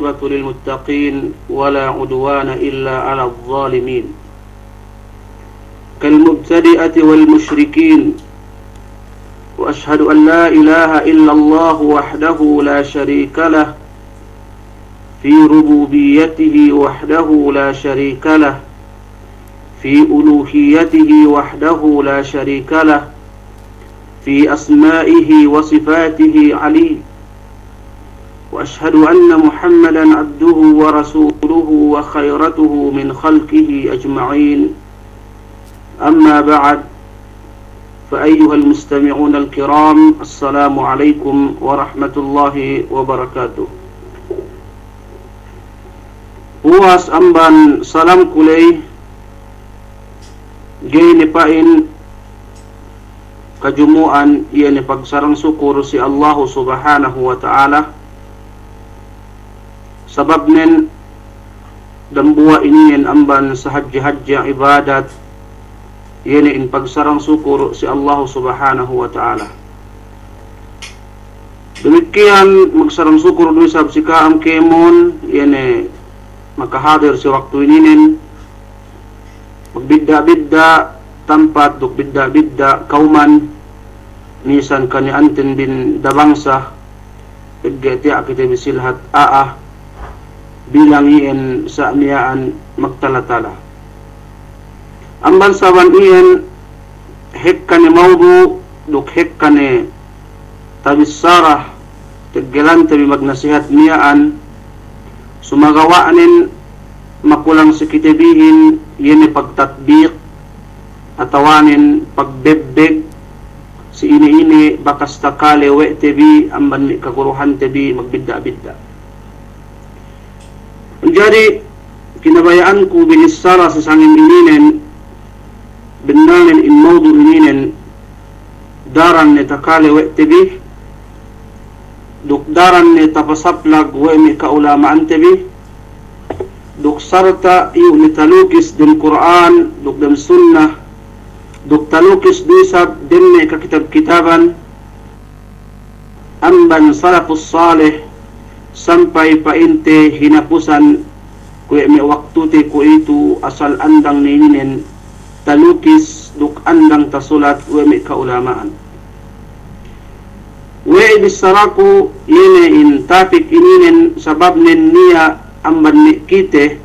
والعاقبة للمتقين ولا عدوان إلا على الظالمين. كالمبتدئة والمشركين. وأشهد أن لا إله إلا الله وحده لا شريك له. في ربوبيته وحده لا شريك له. في ألوهيته وحده لا شريك له. في أسمائه وصفاته عليم. وأشهد أن محمدا عبده ورسوله وخيرته من خلقه أجمعين. أما بعد فأيها المستمعون الكرام السلام عليكم ورحمة الله وبركاته. Puas amban salam kulay Gay pain kajumuan iya ni pagsarang syukur si Allah subhanahu wa ta'ala sabab nen dan buah ini amban sahajja-hajja ibadat. Ini in pagsarang syukur si Allah subhanahu wa ta'ala. Demikian magsarang syukur dulu sab si kaam kemon. Ini makahadir si waktu ini nen. Magbidda-bidda tempat duk bidda-bidda kauman. Nisan kani antin bin dabangsa. Pagkati kita bisilhat aah bilang iyan sa niyaan magtalatala. Ang bansawan iyan hekka ni maudu duk hekka ni tabisarah tegelan tabi magnasihat niyaan sumagawaanin makulang sa kitibihin yun pagtatbiq atawanin pagbebbeg si ini-ini bakas takale we tebi amban kaguruhan tebi magbidda-bidda jadi kinabayaanku binisara sa sangin ininen binnanen in mawdu ininen daran ne takale wete bih duk daran ne tapasaplag wemi kaulamaan te bih duk sarta iyo nitalukis din Quran duk dem sunnah duk talukis disab din ne kakitab kitaban amban salafus salih sampai painte hinapusan kuya may waktu te ko itu asal andang ninin talukis duk andang tasulat we may kaulamaan. We bisaraku yene in tafik ininen sabab nen niya amban ni kite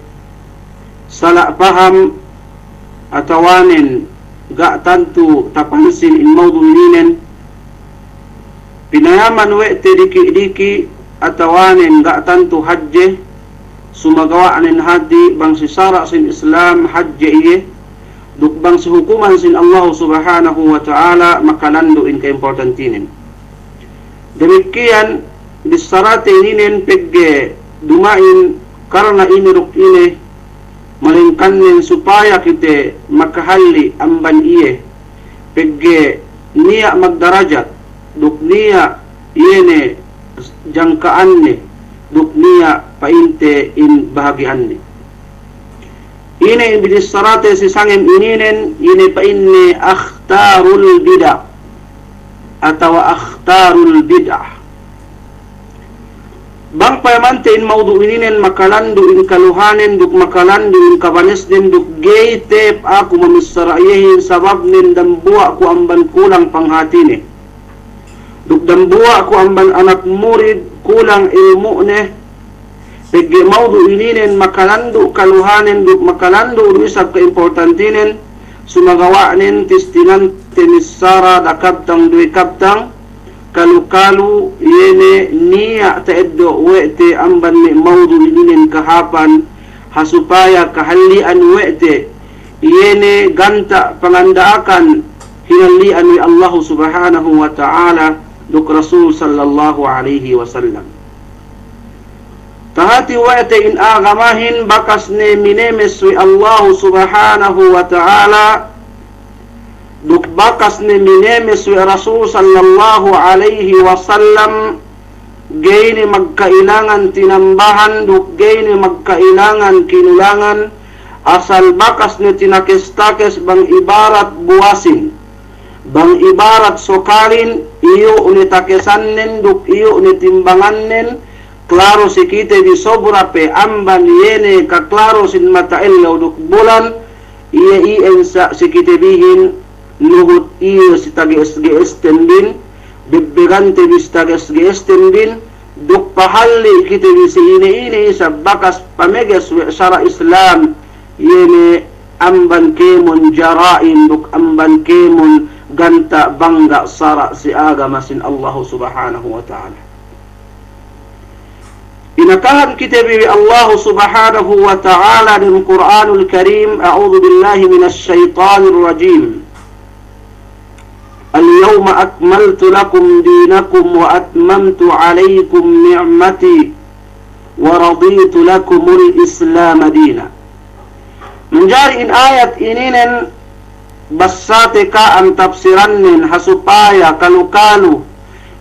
sala paham atawanen ga tantu tapansin in maudu ininen pinayaman we te diki-diki atawanin ga tantu hajje sumagawa anin hadi bang si sara sin Islam hajje iye. Duk bang hukuman sin Allah subhanahu wa ta'ala makalando in ka importantinin demikian disarate ininin pegge dumain karena ini ruk ini malingkanin supaya kita makahalli amban iye. Pegge niya magdarajat duk niya iyene jangkaanne dukniya painte in bahagianne. Ine in bidisarate si sangem ininen ine painne akhtarul bid'ah atau akhtarul bid'ah Bang payamante in maudu ininen makalandu in kaluhanen duk makalandu in kabanesden duk gaytep aku mamisarayehin sabab nin dambua ku amban kulang panghatine dugdambua ko amban anak murid kulang ilmu ne pegi maudu ininen makalandu kaluhanen duk makalandu ruisap ke importantinen sumagawanin tistinan tinisara dakabtang dui kaptang. Kalu-kalu yene niya taeddo wete amban ni maudu ininen kahapan. Hasupaya kahalian wete yene ganta pangandaakan hinalian ni Allah subhanahu wa ta'ala duk Rasul sallallahu alaihi wasallam. Tahati wa'te in agamahin bakas ne minemes wi Allah subhanahu wa ta'ala. Duk bakas ne minemes wi Rasul sallallahu alaihi wasallam gayni magkailangan tinambahan duk gayni magkailangan kinulangan asal bakas ni tinakes-takes bang ibarat buasin bang ibarat sokalin iyo uni takesannen duk iyo uni timbangannen klaro si kita di sobra pe amban yene ka klaro sin mata uduk bulan iya ien sa si kita bihin nuhut iya si tagi SGS tendin bibbigante bis tagi SGS tendin duk pahalli kita bisi ini ini sa bakas pameges syara Islam yene amban kemun jarain duk amban kemun غنتا بانغا سارا سي اغا ماسين الله سبحانه وتعالى إن كان كتابي الله سبحانه وتعالى للقرآن الكريم أعوذ بالله من الشيطان الرجيم اليوم أكملت لكم دينكم وأتممت عليكم نعمتي ورضيت لكم الإسلام دينا من جار إن آية إنين basate ka ang tapsiranin hasupaya kalukalo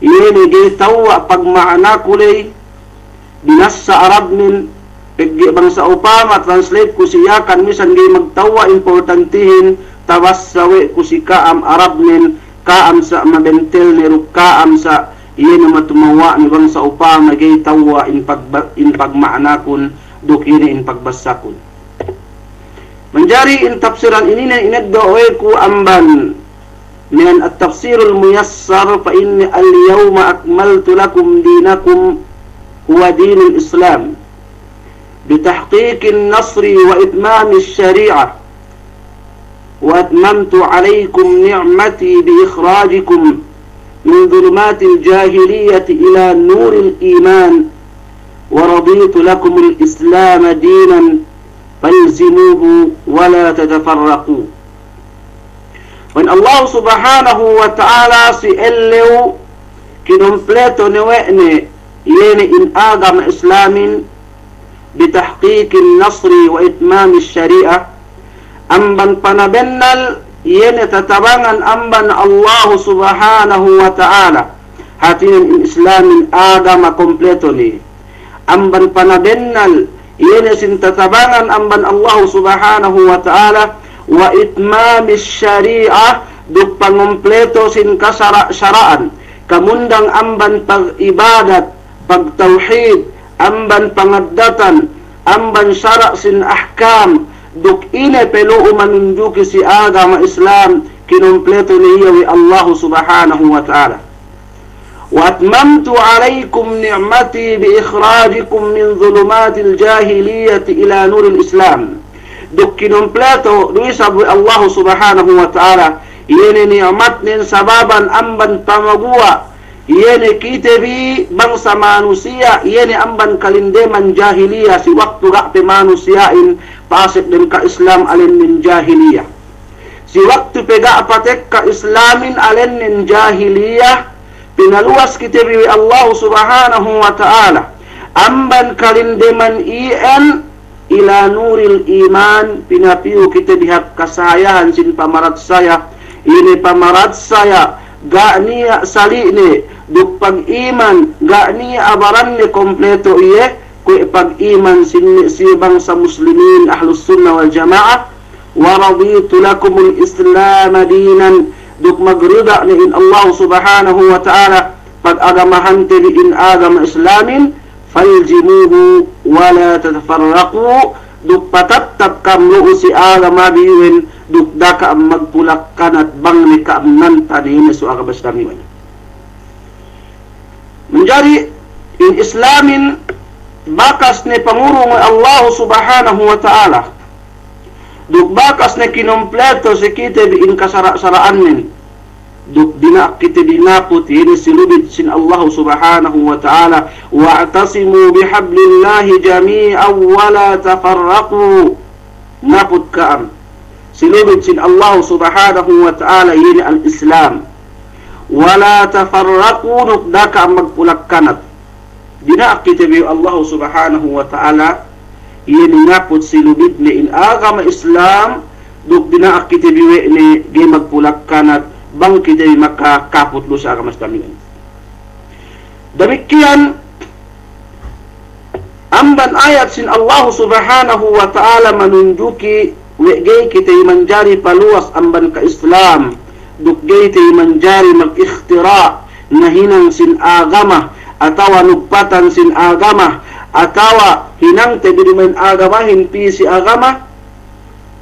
ini gitawa pagmaana kulay. Dinas sa Arab min ibang sa upama translate ko siya kan misan gay magtawa importantihin tawas sawi ko si kaam Arab min kaam sa mabentel ni kaam sa iyan matumawa ni bang sa upama gay tawa in, pag, in pagmaana kun dukini in pagbasakon menjari in tafsiran ini na inagdaoy ku amban من التفسير الميسر فإن اليوم أكملت لكم دينكم هو دين الإسلام بتحقيق النصر وإتمام الشريعة وأتممت عليكم نعمتي بإخراجكم من ظلمات الجاهلية إلى نور الإيمان ورضيت لكم الإسلام دينا فالزموه ولا تتفرقوا. وان الله سبحانه وتعالى سئلوا كنهم ellew kinompleto لين ان yene اسلام بتحقيق النصر وإتمام الشريعة ام بن بنبنل ين تتبان ام بن الله سبحانه وتعالى هاتين الإسلام آدم كومبليتوني أمبن بنبنل ni amban panabennal yene sin tatabangan amban Allah subhanahu wa ta'ala wa itmamis syariah duk pangompleto sin syaraan kamundang amban pag ibadat pag tauhid amban pangaddatan amban syara sin ahkam duk ine pelo umanunjuki si agama Islam kinompleto niya wi Allah subhanahu wa ta'ala وأتممت عليكم نعمتي بإخراجكم من ظلمات الجاهلية إلى نور الإسلام. دكينون بلاتو نيسب الله سبحانه وتعالى. يني نعمتن سبابا أمبا تمغوا يني كتبي بنس مانوسيا يني أمبا كالندما جاهلية. في وقت رأت مانوسيا فاسق من كإسلام ألن من جاهلية. في وقت بقى فتك إسلام ألن من جاهلية. Pinaluas kita biwi Allah subhanahu wa ta'ala. Amban kalindeman iyan ila nuril iman, pinapiyo kita dihat kasayahan sin pamarat saya. Ini pamarat saya, ga niya sali ni, duk pag iman, ga niya abaran ni kompleto iye, ku pag iman sin si bangsa muslimin ahlus sunnah wal jamaah. Wa raditu lakum al islam duk magrida ni in Allah subhanahu wa ta'ala. Pag agamahan ti in agama islamin faljimuhu wa la tatafarraqu. Duk patattab kam si agama biwin duk daka ang magpulakkan at bang ni kaamnan tanin su agama islamin menjadi in islamin bakas ni pangurong Allah subhanahu wa ta'ala duk bakas ni kinompleto si kita in kasara-saraan nin duk dina kita dinapot ini silubid sin Allah subhanahu wa ta'ala wa'tasimu bihablillahi jami'an wa la tafarraqu napot kaan silubid sin Allah subhanahu wa ta'ala ini al-Islam wala tafarraqu nuk daka magpulakkanat dina kita bi Allah subhanahu wa ta'ala yeni ngapot silubid ni in agama Islam duk dina kita bi ni di magpulak kanat bang kita bi makakapot lo sa agama Islam demikian amban ayat sin Allah subhanahu wa ta'ala menunjuki wegay kita manjari paluas amban ka Islam duk gay manjari mag-ikhtira na hinang sin agama atawa nugpatan sin agama akawa hinante diri men agama himpisi agama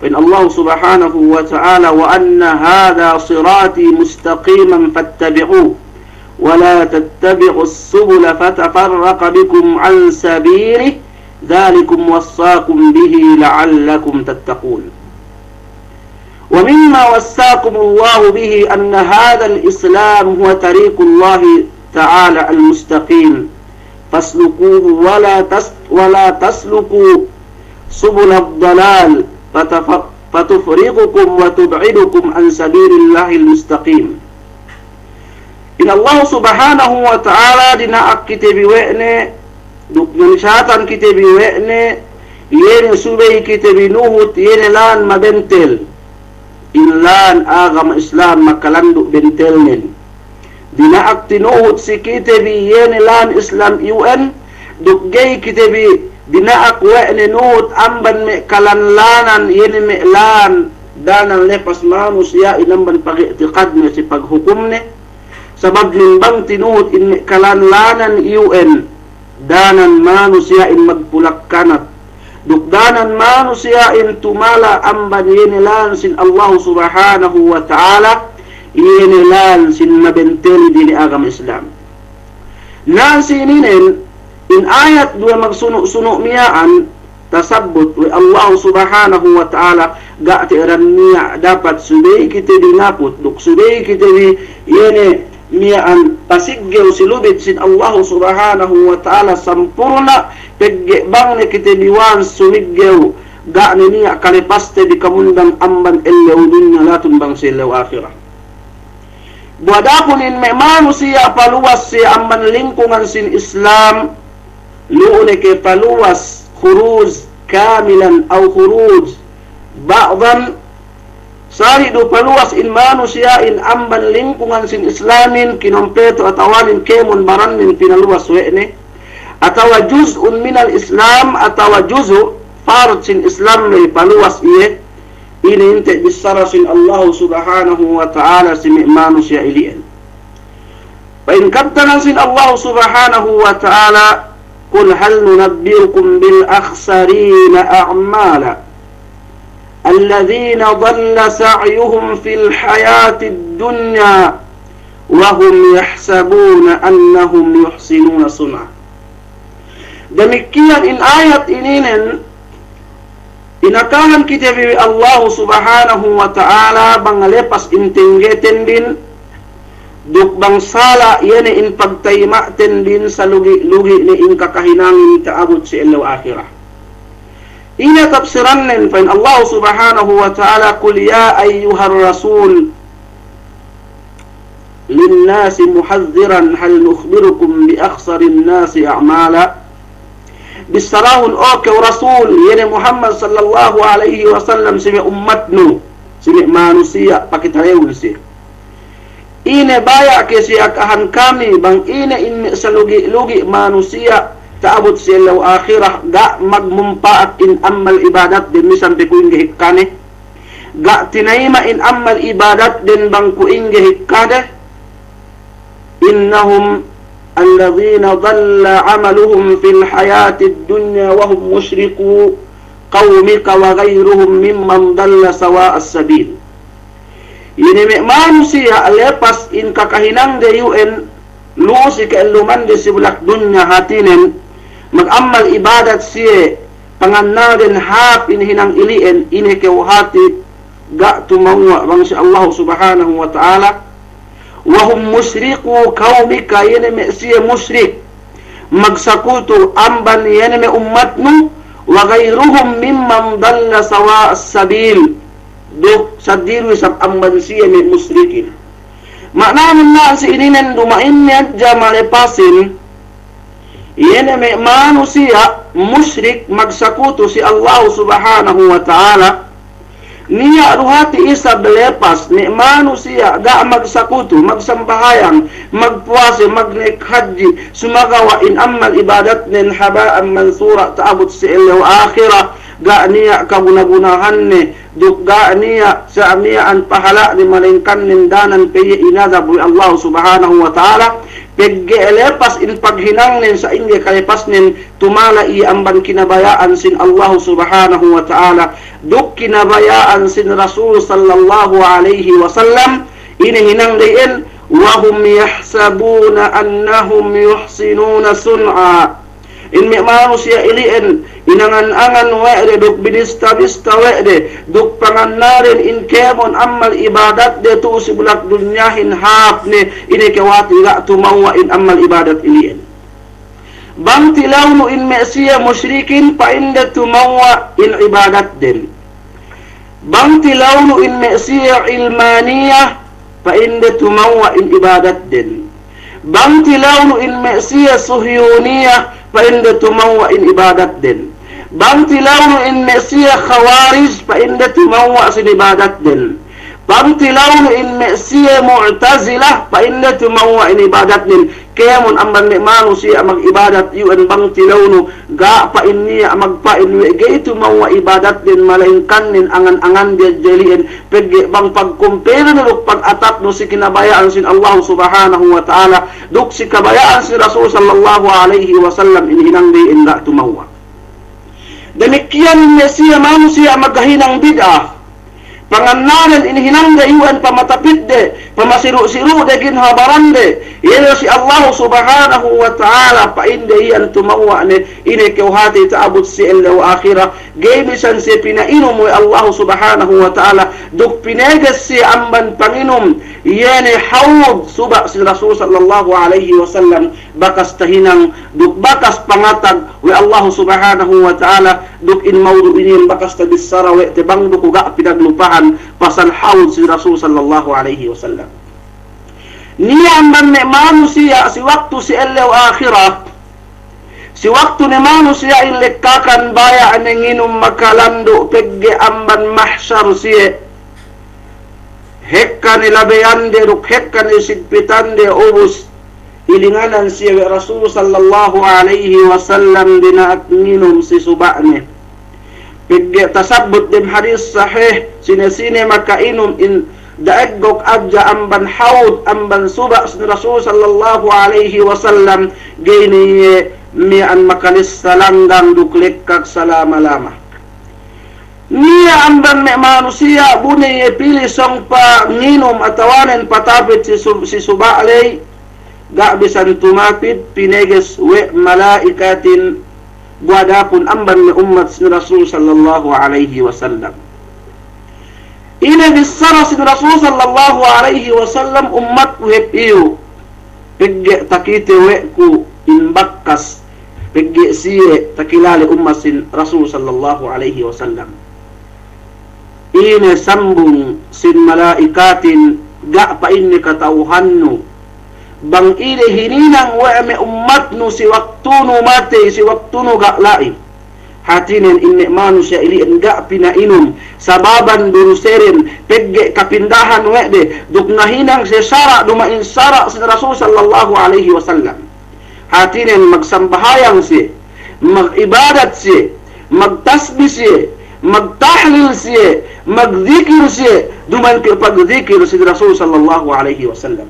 pen Allah subhanahu wa ta'ala wa anna hadha sirati mustaqiman fattabi'u wa la tattabi'u as-subula fatafarraqa bikum an sabilihi ذلكم وصاكم به لعلكم تتقون ومما وصاكم الله به أن هذا الإسلام هو طريق الله تعالى المستقيم tasluku wala tas wala tasluku. Subulad dalal fatufriqukum wa tub'idukum an sabilillahil mustaqim. Ila Allah subhanahu wa ta'ala dina akite biwene dukun syaitan kite biwene yene subay kite binuhut yene lan mabentel. Illan agama Islam makalanduk bentelnen. Binaak tinuod si kitabi yenilan Islam UN duggay kitabi binaak we ninuod amban mi kalanlanan yeni mi lan danan lepas manus ya inamban pag-i'tiqad ni si paghukom ni. Sabab nimbang tinuod in mi kalanlanan UN danan manus ya in magpulak kanat. Dukdanan manus ya in tumala amban yenilan sin Allah subhanahu wa ta'ala yene lan sin mabenteli dini agama Islam. Nan sininen in ayat dua magsuno-suno miyaan tasabut wa Allah subhanahu wa ta'ala ga ti niya dapat subay kita dinapot duk subay kita di yene miyaan pasiggew silubit sin Allah subhanahu wa ta'ala sampurna pegge bang ne kita diwan sumiggew ga ni niya kalipaste di kamundang amban illew dunya latun bang silew akhirah Buadakunin may manusia paluwas si amman lingkungan sin Islam luune ke paluwas khuruj kamilan au khuruj ba'dan salidu paluwas in manusia in amban lingkungan sin Islamin kinompeto atawanin kemun maranin pinaluwas we'ne atawa juz'un minal Islam atawa juz'u farcin Islam may paluwas iye. دين أنت بالسرس الله سبحانه وتعالى سمئمان شائليا فإن كبتنس الله سبحانه وتعالى قل هل ننبئكم بالأخسرين أعمالا الذين ضل سعيهم في الحياة الدنيا وهم يحسبون أنهم يحسنون صنعا. دمكيا إن آيات إنين inakahan kita Allah subhanahu wa ta'ala bang lepas intinggeten din duk bangsala yene in pagtaymaten din sa lugi-lugi ni in kakahinangin taabot si ilaw akhirah. Ina tafsiran nin fa Allah subhanahu wa ta'ala kul ya ayyuhar rasul للناس محذرا هل نخبركم بأخسر الناس أعمالا bisarahun oke rasul. Yene Muhammad sallallahu alaihi wasallam sini ummatnu sini manusia pakitarewun si. Ine baya ke si akahan kami bang. Ine in selugi lugi manusia. Taabut silau akhirah. Ga magmumpaat in amal ibadat din misan pe kuinge hikkane ga tinaima in amal ibadat din bang kuinge hikkade innahum الذين ضل عملهم في الحياة الدنيا وهم مشركوا قومك وغيرهم ممن ضل سواء السبيل ini manusia lepas in kakahinang de UN lusi ke luman de sibulak dunya hatinen magamal ibadat siye panganal den hap in hinang ilien ini ke hati ga tumangwa bang si Allah subhanahu wa ta'ala وهم مشركو كومي كاين سي مشرك مقسكوتو أمبن ينم أمتنا وغيرهم ممن ضل سواء السبيل. دو سديرو وسب أمبن سي من مشركين معنى من الناس إنين دمائن يجمع لباسين ينم مانو سي مشرك مقسكوتو سي الله سبحانه وتعالى. Niya ruhati isa belepas ni manusia ga magsakuto magsambahayang magpuase magnek haji sumagawa in amal ibadat nin habaan mansura taabot si ilaw akhirah ga niya kagunagunahan ni dukga niya sa niya an pahala ni malingkan nindanan peye inadab Allah subhanahu wa ta'ala. Pegge elepas in paghinang nin sa inge kalepas nin tumala i amban kinabayaan sin Allah subhanahu wa ta'ala. Duk kinabayaan sin Rasul sallallahu alaihi wasallam ini hinang diin wahum yahsabuna annahum yuhsinuna sun'a. In mi manusia iliin inangan-angan we'de duk binista-bista we'de duk pangannarin in kemon amal ibadat de tu si bulak dunyahin hapne ini kewati gak tumawa in amal ibadat iliin bang tilawnu in me'siya musyrikin pa inda tumawa in ibadat din bang tilawnu in me'siya ilmaniyah pa inda tumawa in ibadat din bang tilawnu in me'siya suhyuniyah فإن تموع إبادة دل بان تلاون إن مأسية خوارج فإن تموع سن إبادة دل بان تلاون إن مأسية معتزلة فإن تموع إن إبادة دل kemun amban ne manu si amag ibadat yu en bang tilawnu. Ga pa inni amag pa in ge itu mawa ibadat din malaingkan nin angan-angan dia jelien pegge bang pagkumpira no pag atat no si kinabayaan sin Allah subhanahu wa ta'ala. Duk si kabayaan si Rasul sallallahu alaihi wasallam in hinang di inda tumawa demikian siya manusia magahinang bid'ah pangannanan ini hinangga iwan pamatapidde pamasiru-siru de gin habarande yelo si Allah subhanahu wa ta'ala pa inde iyan tumawa ne ine ke hati ta'abud si illa wa akhirah gemisan si pinainom wa Allah subhanahu wa ta'ala duk pinegas si amban panginom yani hawd suba si Rasul sallallahu alaihi wasallam. Bakas tahinang duk bakas pangatag. Wa Allah subhanahu wa ta'ala duk in mawdu ini bakas tabissara wa tebang duk ga pinaglupahan pasal hawd si Rasul sallallahu alaihi wasallam. Niya amban ne manusia si waktu si elle wa akhirah. Si waktu ne manusia in lekkakan baya anenginum makalando pegge amban mahsyar siye hekka ni labeyande ruk hekka ni sigpitande ubus ilinganan si Rasul sallallahu alaihi wasallam dinaat minum si subakne pigge tasabut din hadis sahih sine-sine makainom in daeggok adja amban haud amban suba Rasul sallallahu alaihi wasallam. Gini mi an makalis salanggang duklik kag salama-lama Niya amban me manusia bune ye pili song pa nginom atawanen patapit si, sub, si subalay ga bisan tumapit pineges we malaikatin. Buadapun amban me ummat sin Rasul sallallahu alaihi wasallam. Ina bisara sin Rasul sallallahu alaihi wasallam ummat we iyo pegge takite we ku in bakkas. Pegge siye takilale ummat sin Rasul sallallahu alaihi wasallam ine sambung sin malaikatin ga pa inni katauhannu bang ine hininang wa me ummatnu si waktunu mate si waktunu ga lai. Hatinen inne manusia ili enga inum. Sababan duruserin pegge kapindahan wede duk nahinang se sara duma in sara si rasul sallallahu alaihi wasallam. Hatinen magsambahayang si magibadat si magtasbih si magtahlil si magzikir siya duman ke pagzikir si Rasul sallallahu alaihi wasallam.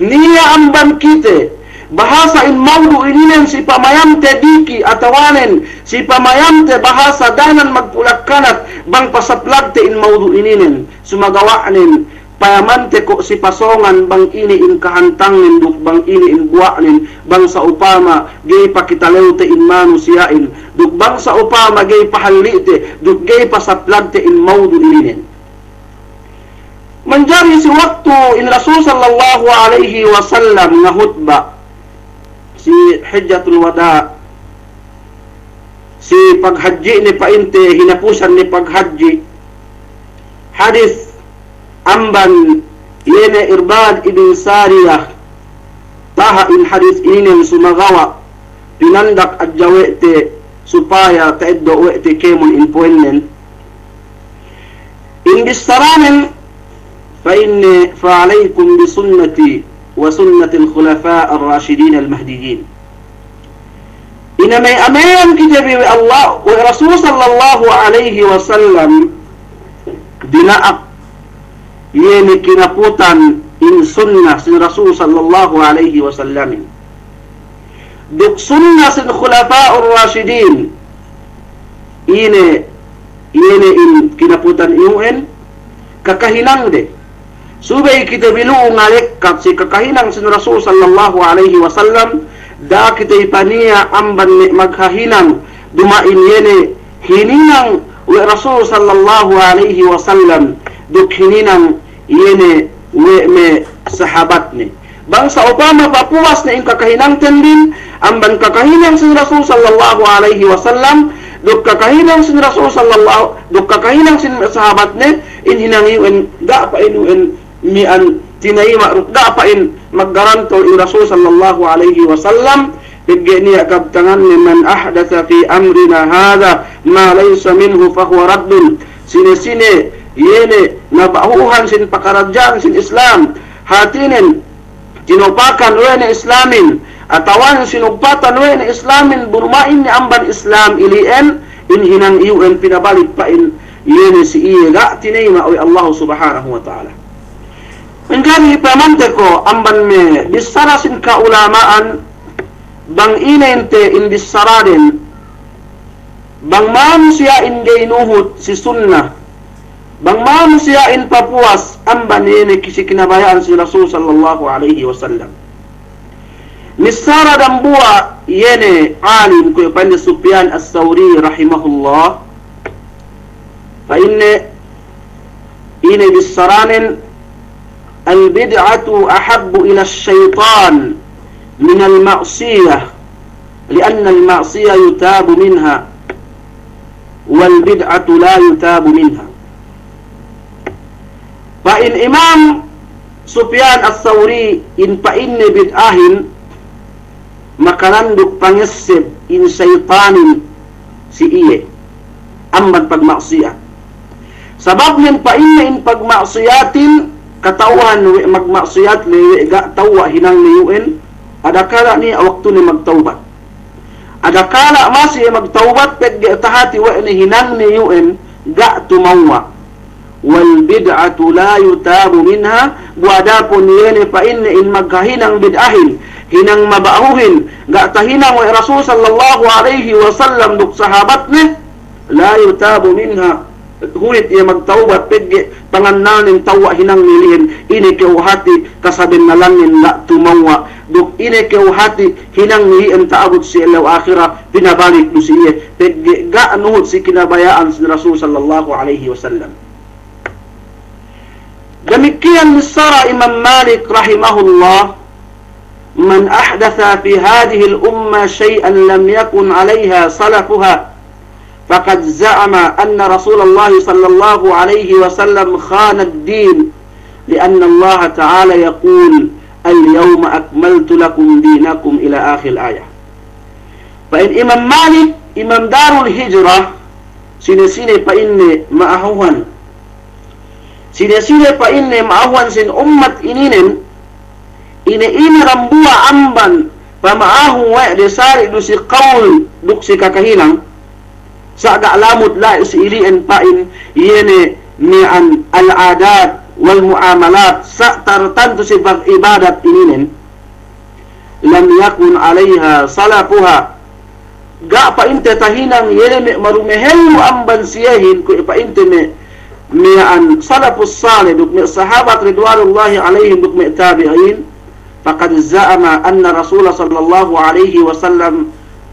Niya amban kite bahasa in maudu ininen si pamayamte diki atawanen si pamayamte bahasa danan magpulakkanat bang pasaplagte in maudu ininen sumagawanen payamante ko si pasongan bang ini in kahantangin duk bang ini in buwanin bang sa upama gay pakitalewte in manusiyain. Duk bang sa upama gay pahalite duk gay pasaplagte in maudu ilinin. Manjari si waktu in Rasul sallallahu alaihi wasallam nga hutba si hijjatul wada si paghaji ni painte hinapusan ni paghaji. Hadis أمبن ينا إرباد إبن سارية. طه الحديث سما غوا. بنندق الجوئت سبايا تعد وقت كيمون إن بوينن. إن بالسران فإن فعليكم بسنتي وسنة الخلفاء الراشدين المهديين. إنما أمام كتاب الله ورسول صلى الله عليه وسلم بنا yeni kinaputan in sunnah sin Rasul sallallahu alaihi wasallam duk sunnah sin khulafa'ur rasyidin ine yene in kinaputan iuen kakahinang de subay kita bilu ngalik kat si kakahinang sin Rasul sallallahu alaihi wasallam da kita ipania amban maghahinang dumain yene hininang Rasul sallallahu alaihi wasallam duk hininang yene me me sahabat ni bangsa upama papuas na ing kakahinang tendin amban kakahinang sin Rasul sallallahu alaihi wasallam duk kakahinang sin Rasul sallallahu duk kakahinang sin sahabat ne in hinangi en da pa in en mi an tinai ma da pa in maggaranto in Rasul sallallahu alaihi wasallam bigni akab ya tangan liman ahdatha fi amrina hadha ma laysa minhu fa huwa raddun. Sine sine yene nabahuhan sin pakarajaan sin Islam. Hatinin tinupakan wene Islamin. Atawan sinugpatan wene Islamin burmain ni amban Islam ilien in hinang iuen pinabalik pa in. Yene si iye ga tinayma oy Allah subhanahu wa ta'ala. Engkari pamante ko amban me bisara sin kaulamaan bang inente in bisaraden bang manusia in nuhut si sunnah بما نسيا إن بابواس أم بنين كشكنا بايا أنسي رسول صلى الله عليه وسلم نسارة دمبوا يني عالم كي يقال سفيان الثوري رحمه الله فإن إن بالسران البدعة أحب إلى الشيطان من المعصية لأن المعصية يتاب منها والبدعة لا يتاب منها Fa in Imam Sufyan As-Sawri in pa inni bid'ahin makaranduk pangesib in saytanin si iye amban pagmaksiyat. Sabab nin pa inni in pagmaksiyatin katawan wi magmaksiyat li ga tawa hinang niyuin adakala ni waktu ni magtaubat. Adakala masih magtaubat peg tahati wa ni hinang niyuin ga tumawa wal bid'atu la yutabu minha. Buadapun yene fa inna in magkahinang bid'ahin hinang mabauhin ga tahinang wa Rasul sallallahu alaihi wasallam duk sahabat ne la yutabu minha. Hunit iya magtaubat pigge pangannanin tawa hinang nilihin ini ke hati kasabin nalanin la tumawa duk ini ke hati hinang nilihin taabot si ilaw akhira pinabalik du siya pigge ga nuhut si kinabayaan si Rasul sallallahu alaihi wasallam Demikian misara Imam Malik rahimahullah Man ahdatha fi hadhihi al-umma syai'an lam yakun 'alayha salafuha faqad za'ama anna Rasulullah sallallahu alaihi wasallam khana ad-din لأن الله تعالى يقول اليوم أكملت لكم دينكم إلى آخر الآية فإن إمام مالك إمام دار الهجرة سنة فإن معهوهن sine-sine pa inne maawan sin ummat ininen ine ini rambua amban pamaahu wa desari du si qaul duk si kakahinang sa ga lamut la si iliin pain yene ni an al adat wal muamalat sa tartanto si pag ibadat ininen. Lam yakun alaiha salafuha ga pa inte tahinang yene me marumehelu amban siyahin ko pa inte me من سلف الصالح من صحابة رضوان الله عليهم من تابعين فقد زعم أن رسول صلى الله عليه وسلم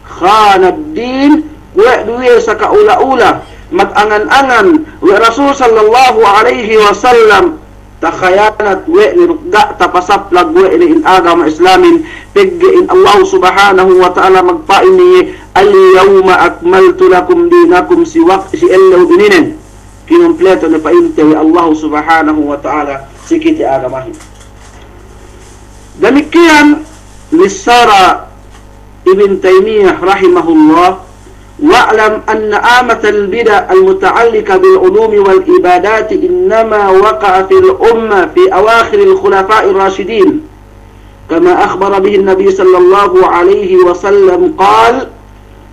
خان الدين ويدوي سكا أولى أولى مت أنن أنن ورسول صلى الله عليه وسلم تخيانت وإن رقع تبسب لك وإن إن آدم إسلام بج إن الله سبحانه وتعالى مقطعني اليوم أكملت لكم دينكم سوى سئلوا بنين kinumpleto na painte Allah subhanahu wa ta'ala sikiti agamahin. Demikian Nisara Ibn Taymiyyah rahimahullah واعلم أن آمة البدع المتعلقة بالعلوم والإبادات إنما وقع في الأمة في أواخر الخلفاء الراشدين كما أخبر به النبي صلى الله عليه وسلم قال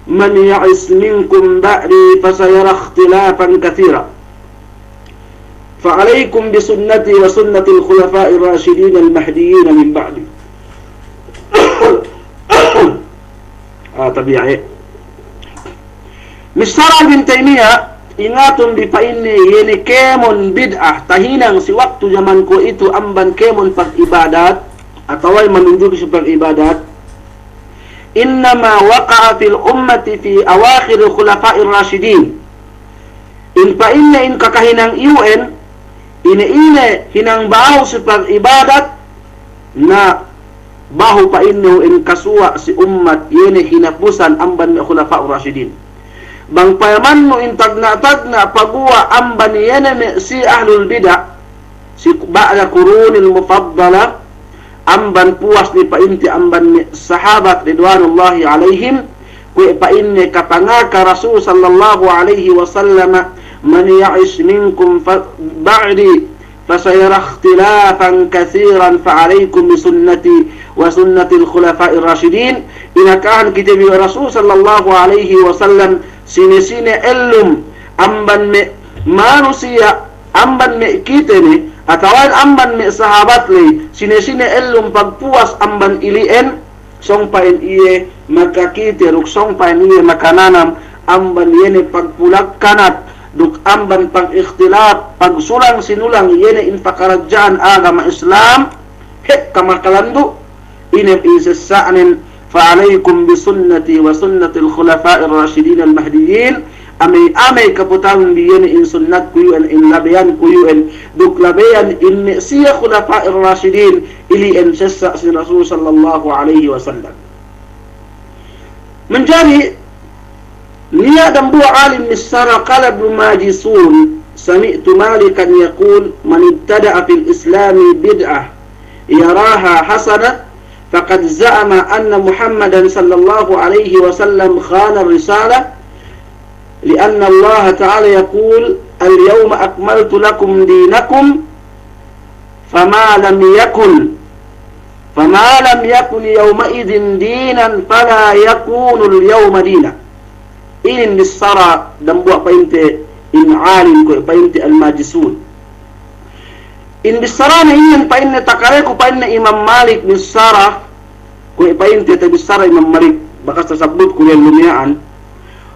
من يعس منكم بعدي فسيرى اختلافا كثيرا Fa'alaikum bisunnati wa sunnatil khulafa'ir rasyidin al-mahdiyyin min ba'di. ah, tabi'i. Misal bin ingatun bi fa'inni yeni kemun bid'ah tahinang si waktu zamanku itu amban kemon pak ibadat atau yang menunjuki sebuah ibadat innama waqa'a fil ummati fi awakhir khulafa'ir rasyidin in fa'inna in kakahinang iuen ine ine hinang bahu si pag ibadat na bahu pa inno in kasua si umat yene hinapusan amban ni khulafa'ur rasyidin bang payaman mo in tagna-tagna pagua amban yene si ahlul bid'ah si ba'da qurunil mufaddala amban puas ni painti amban ni sahabat ridwanullahi alaihim ku painne kapangaka rasul sallallahu alaihi wasallam man ya'ish minkum ba'di فسيرى اختلافا كثيرا فعليكم بسنتي وسنة الخلفاء الراشدين إن كان كتاب الرسول صلى الله عليه وسلم سين سين إلم أمبن مي ما نسيا أمبن مي كيتني أتوان أمبن مي صحابات لي سين سين إلم pagpuas أمبن إليئن song pain iye makakite ruk song pain iye makananam amban yene pagpulak kanat duk amban pag ikhtilaf pagsulang sinulang yene infakaradyaan agama Islam hek kamakalandu inib isasa'nin fa'alaykum bisunnati wa sunnati al-khulafa'i ar-rashidin al-mahdiyyin. Amay amay kaputang biyen in sunnat kuyu en in labayan kuyu en duk labayan in siya khulafa'i ar-rashidin ili en sassa si Rasul sallallahu alaihi wasallam. Menjadi نيا دمبو عالم السارة قال ابن ماجسون. سمعت مالكا يقول من ابتدع في الإسلام بدعة يراها حسنة فقد زعم أن محمدا صلى الله عليه وسلم خان الرسالة لأن الله تعالى يقول اليوم أكملت لكم دينكم فما لم يكن فما لم يكن يومئذ دينا فلا يكون اليوم دينا. In disara dan buat painte in alim ko painte al majisun in disara na ingin painte takare ko painte Imam Malik disara ko painte ta disara Imam Malik bakas tersebut kulian lumiaan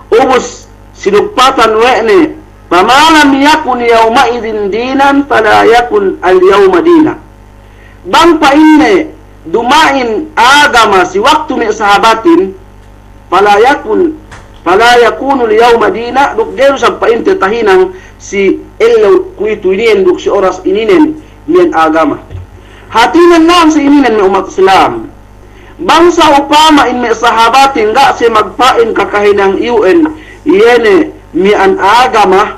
ubus sidukpatan wekne pamalam yakun yauma idin dinan fala yakun al yauma dina. Bang painte dumain agama si waktu mi sahabatin pala yakun yakunu liyawma dina duk geru sampai inte tahinan si elo kuitu inien duk si oras ininen mien agama. Hatinan nam si ininen mi umat Islam. Bangsa upama in me sahabat enggak si magpain kakahinang UN yene mi an agama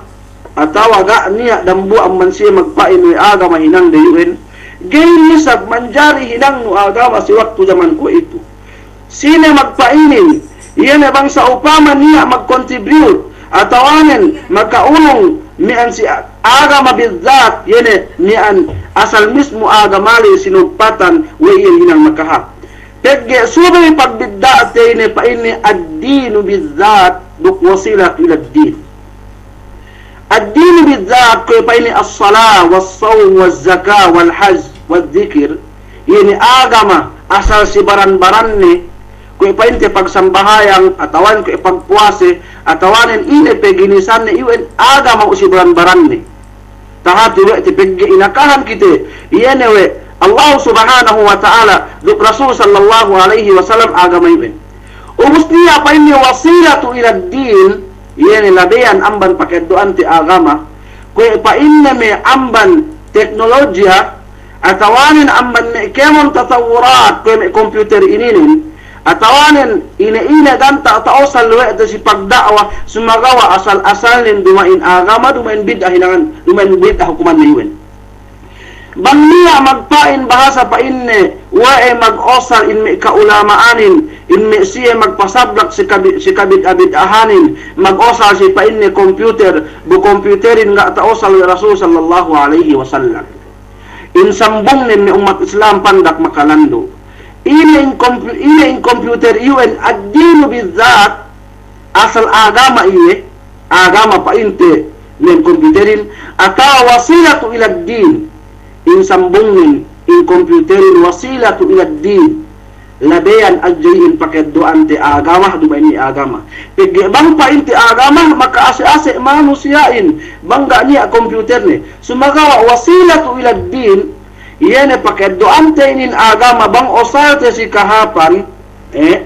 atau agak niya dambu amman si magpain mi agama hinang de UN Gayun nisag manjari hinang no agama si waktu zaman ko itu. Sine magpainin iyana bangsa upama niya mag-contribute at awanin magkaulong niyan si agama bidzat yene mian asal mismo agamali sinugpatan wayin iya hinang makahap pegge subay pagbidda at yene pa ini ad-dinu bidzat dukwasila ila ad-din. Ad-din bidzat kaya pa ini as-sala was-sawm was-zaka wal-hajj yene agama asal si baran-baran ni ku ipainte pagsambahayang atawan ku ipagpuase atawanen ine peginisan ni iwen aga mau usiburan baran ni. Tahati we ti pegge inakahan kite. Iyene we Allah subhanahu wa ta'ala duk Rasul sallallahu alaihi wasallam agama iben Umusti apa ini wasilatu ila din? Iyene labeyan amban pakai doan ti agama. Ku ipainne me amban teknologiya atawanin amban me kemon tatawurat ku komputer ininin atawanin ina-ina ganta taosal wa'da si pagdakwa sumagawa asal-asalin dumain agama dumain bid'ah hinangan dumain bid'ah hukuman niwen Bangniya magpain bahasa pa inne wae mag-osal in may kaulamaanin in may siya magpasablak si kabit si kabit abid ahanin mag-osal si pa inne computer bu computerin nga taosal ni Rasul sallallahu alaihi wasallam. In sambong nin may umat Islam pandak makalando ile in, ile in computer iwen ad-dinu bizzat asal agama iye agama pa inte men komputerin atau wasilatu ila din. In sambungin in komputerin wasilatu ila din. Labeyan ajay in pakeddoan ti agama duma ini agama. Pigi bang pa inti agama maka ase-ase manusiain. Bangga niya komputer ni. Sumagawa wasilatu ila din yene pakeddoan te inin agama bang osarte si kahapan eh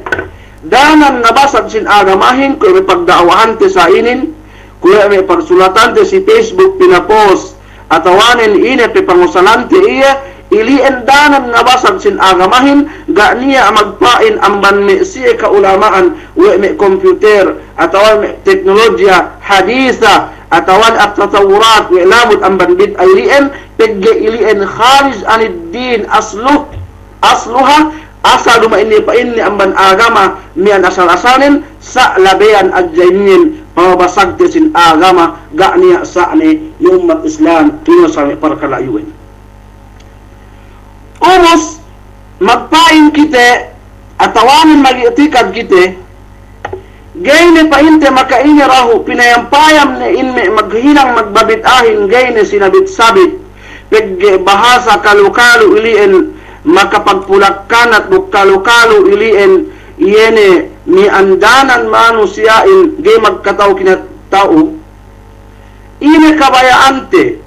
danan nabasag sin agamahin ko pagdaawahan te sa inin kuya may pagsulatan te si Facebook pinapost atawanin ine pe pangusalante iya ilien danan nabasag sin agamahin ga niya magpain amban me siya kaulamaan we me computer atawan me teknolohiya hadisa atawan at tatawurat we lamot amban bid ay lien pegge ilien kharij anid din asluh asluha asa duma ini pa ini amban agama mian asal-asalin sa labean adjainin pamabasag sin agama ga niya sa ni umat Islam tino sa parkalayuin. oras magpain kite at tawanin magitikad kite gayne pa inte makainga raho pinayampayam ni inme maghinang magbabitahin gayne sinabit-sabit. Peg bahasa kalukalo ilien makapagpulakkan at bukkalukalo ilien yene ni andanan mano siyain gay magkataw kinatao ine kabayaante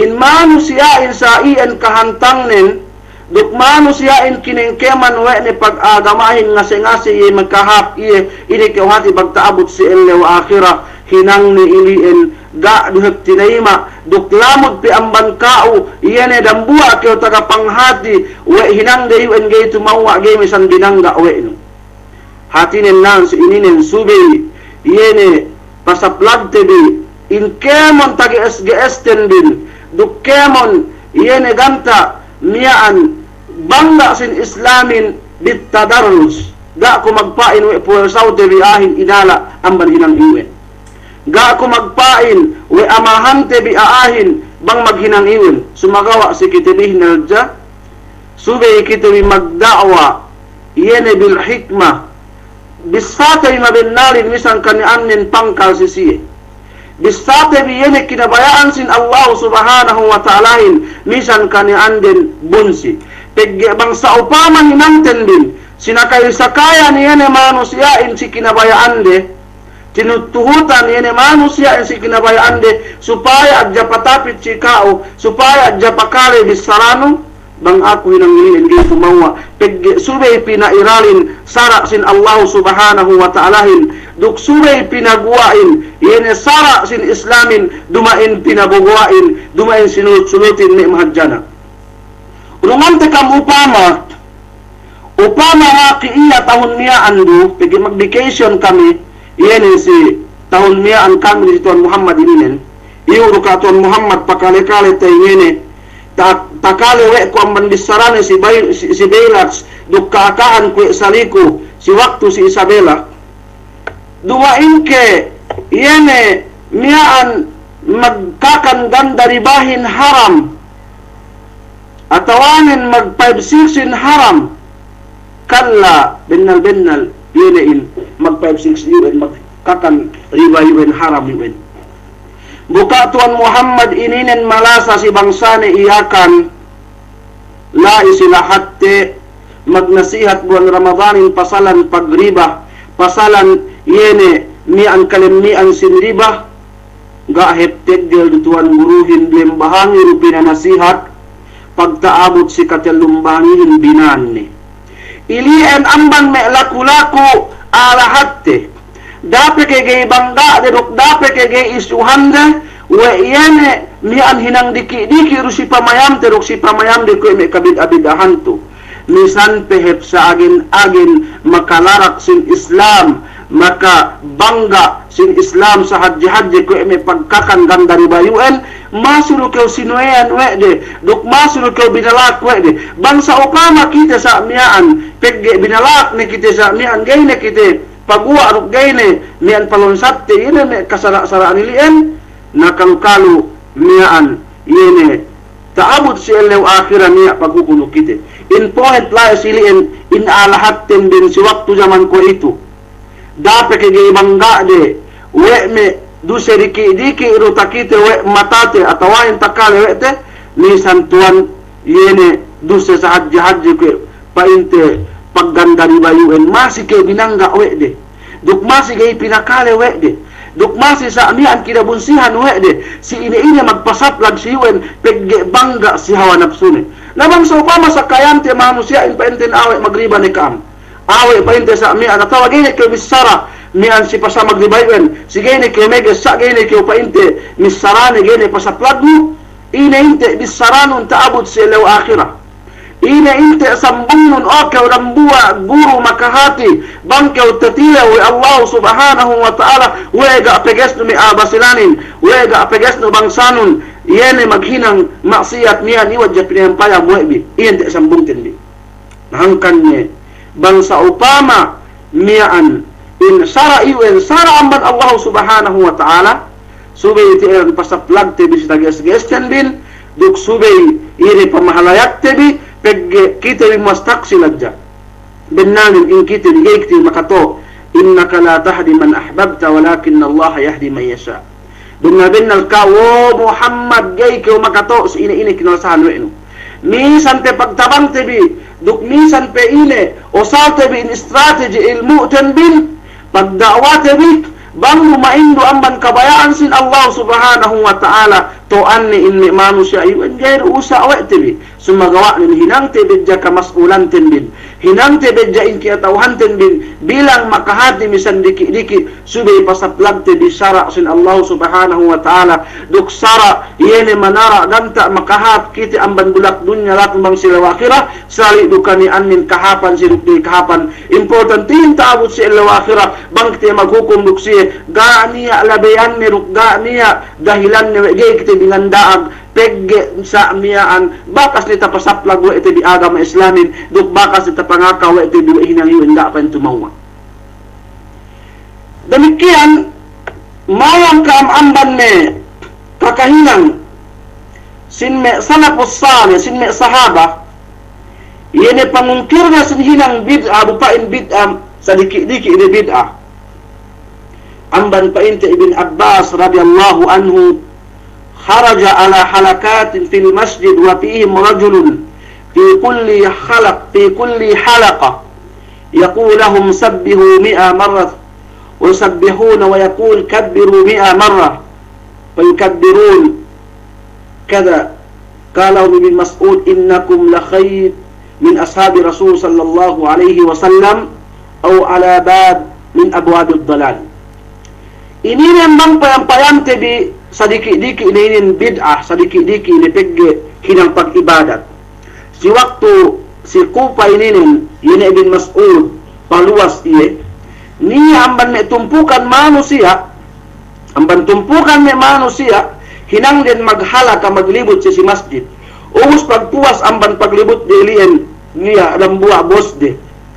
in mano siyain sa iyan kahantangnen duk manusiain kinengkeman we ni pag-agamahin ngase-ngase iye magkahap iye ini kewhati pagtaabot si ele wa akhira hinang ni ilien ga duhek tinaima. Duk lamod pi amban kau. Iyene dambua kyo taga panghati. We hinang de yuen ge tumawa ge misan binangga we no hatinen nan si ininen sube iyene pasaplag tebi in kemon tagi SGS bin. Duk kemon iyene ganta niyaan bangga sin islamin bitadarus ga ko magpain we puwersaw te biahin inala ang manhinang iwe ga ko magpain we amahan te biahin bang maghinang iwen sumagawa si kitinih nalja subay kitiwi magdawa yene bil hikmah bisfatay mabin narin misang kanianin pangkal sisiye bisate bi yene kinabayaan sin Allah subhanahu wa ta'alahin. Misan kani anden bunsi. Pegge bang sa upama hinangten din. Sinakay sakaya ni yene manusiain si kinabayaan de. Tinutuhutan yene manusia yang si kinabayaan supaya adja patapit si kao supaya adja pakale bisarano bang aku inang ini hindi tumawa peg subay pinairalin sara sin Allah subhanahu wa ta'alahin. Duk subay pinaguwain yene sara sin islamin dumain pinabuguwain dumain sinulut-sulutin ni mahadjana ulungan tekam upama upama nga kiiya tahun niya andu pegi mag-vacation kami yene si tahun mia an kami di Tuan Muhammad ini nen iu ka Tuan Muhammad pakale-kale te yene tak takale we ko amban bisarane si bay si, si Belax dukka akaan ku saliku si waktu si Isabella. Dua inke yene magkakan ganda ribahin haram atawanin mag 5 haram. Kalla bennal yene in mag 5-6 UN mag kakan riba UN haram UN buka Tuan Muhammad ininen malasa si bangsa ni iyakan la isilahatte magnasihat bulan Ramadanin pasalan pagriba pasalan yene mian mian sin riba ga heptek del tuan guruhin blim bahangi rupina nasihat. Pagtaabot si katelumbangihin binanni ilien amban me laku-laku alahatte dape ke gay bangga de dok dape ke gay isuhanda we yene mi an hinang diki diki rusi pamayam te si pamayam de ko me abidahan tu. Misan pehep sa agin agin makalarak sin Islam maka bangga sin Islam sa hadji-hadji ko me pagkakan ganda ribayuen masuro kau sinuean we de duk masuro kau binalak we de. Bangsa upama kita sa miaan pegge binalak ne kita sa miaan gayne kita pagua ruk gayne mian palonsat te ine me kasara-sara anilien na kalu-kalu miaan yene taabot si elew akhira niya pagkukulo kita in point la silien in alahatten din si waktu zaman ko itu. Dapat kay bangga de we me du seriki diki iru takite we matate atawain takale wete ni santuan yene du se sa ke painte pagganda ribayuhin masike binangga wede dugma sige pinakale wede dugma si sa amihan kinabunsihan wede si iniini magpasaplag si wen pegge bangga si hawa napsuni namang sa upama sa kayan ti mamusiya in paintin awe magriba ni kam awe painte sa amihan. Natawagin ni kay misara mian si pasa magribayuhin sige ni kay meges sa gini kay upainte misara ni gini pasaplag mo inainte bisaranong taabot si ilaw akhirah ine inte sambungun oke rambua guru makahati bangke utatila we Allah subhanahu wa ta'ala. Wega apegesnu mi abasilanin. Wega apegesnu bangsanun yene maghinang maksiat niya ni wajah pinampaya muebi inte sambungtin di nahangkannya bangsa upama miaan in sara iwen sara amban Allah subhanahu wa ta'ala. Subay ti eran pasaplag te bis tagas-gestan bin. Duk subay iri pamahalayak te bi pegge kitari mastaqsi lajja bennanin in kitari yeikti makato innaka la tahdi man ahbabta walakin Allah yahdi man yasha. Dunna bennal ka wo Muhammad gayke makato ini ini kinasahan wenu misan te pagtabang te bi duk misan pe ine o sate bi in strategy ilmu ten bin pagdawa te bi bang maindu amban kabayaan sin Allah subhanahu wa ta'ala to anni inni manusia iwan gair usa awet bi. Sumagawa nin hinang te bedja kamasulan ten bin hinang te bedja inki atauhan ten bin bilang makahati misan diki diki subay pasaplag te bisara sin Allah subhanahu wa ta'ala. Duk sara yene manara ganta makahat kiti amban bulak dunya latong bang sila wakira sali dukani anin kahapan si dukni kahapan. Important tin taabot si ila wakira bang kiti maghukum duksi ga niya labayan ni ruk ga niya dahilan ni wegay kiti bingandaag pegge sa miyaan bakas ni tapasaplag wa iti di agama islamin duk bakas ni tapangakaw wa iti di hinang yun da pa tumawa. Demikian mayang kaamamban me kakahinang sinme salafus salih sinme sahaba yene pangungkir na sinhinang bid'a bupain bid'a sadiki-diki ini bid'a amban pa inti ibn Abbas radhiyallahu anhu خرج على حلقات في المسجد وفيهم رجل في كل حلق في كل حلقة يقول لهم سبهوا مئة مرة ويسبحون ويقول كبروا مئة مرة ويكبرون كذا. قال ابن مسعود إنكم لخير من أصحاب رسول صلى الله عليه وسلم أو على باب من أبواب الضلال. Ini memang payam-payam tebi sadiki-diki ini bid'ah, sadiki-diki ini pegge hinang pag-ibadat. Si waktu si kupa ini ini ibn Mas'ud paluas iye ni amban me tumpukan manusia amban tumpukan me manusia hinang din maghala ka maglibot si, si masjid. Umus pagpuas amban paglibot di ilien niya buah bos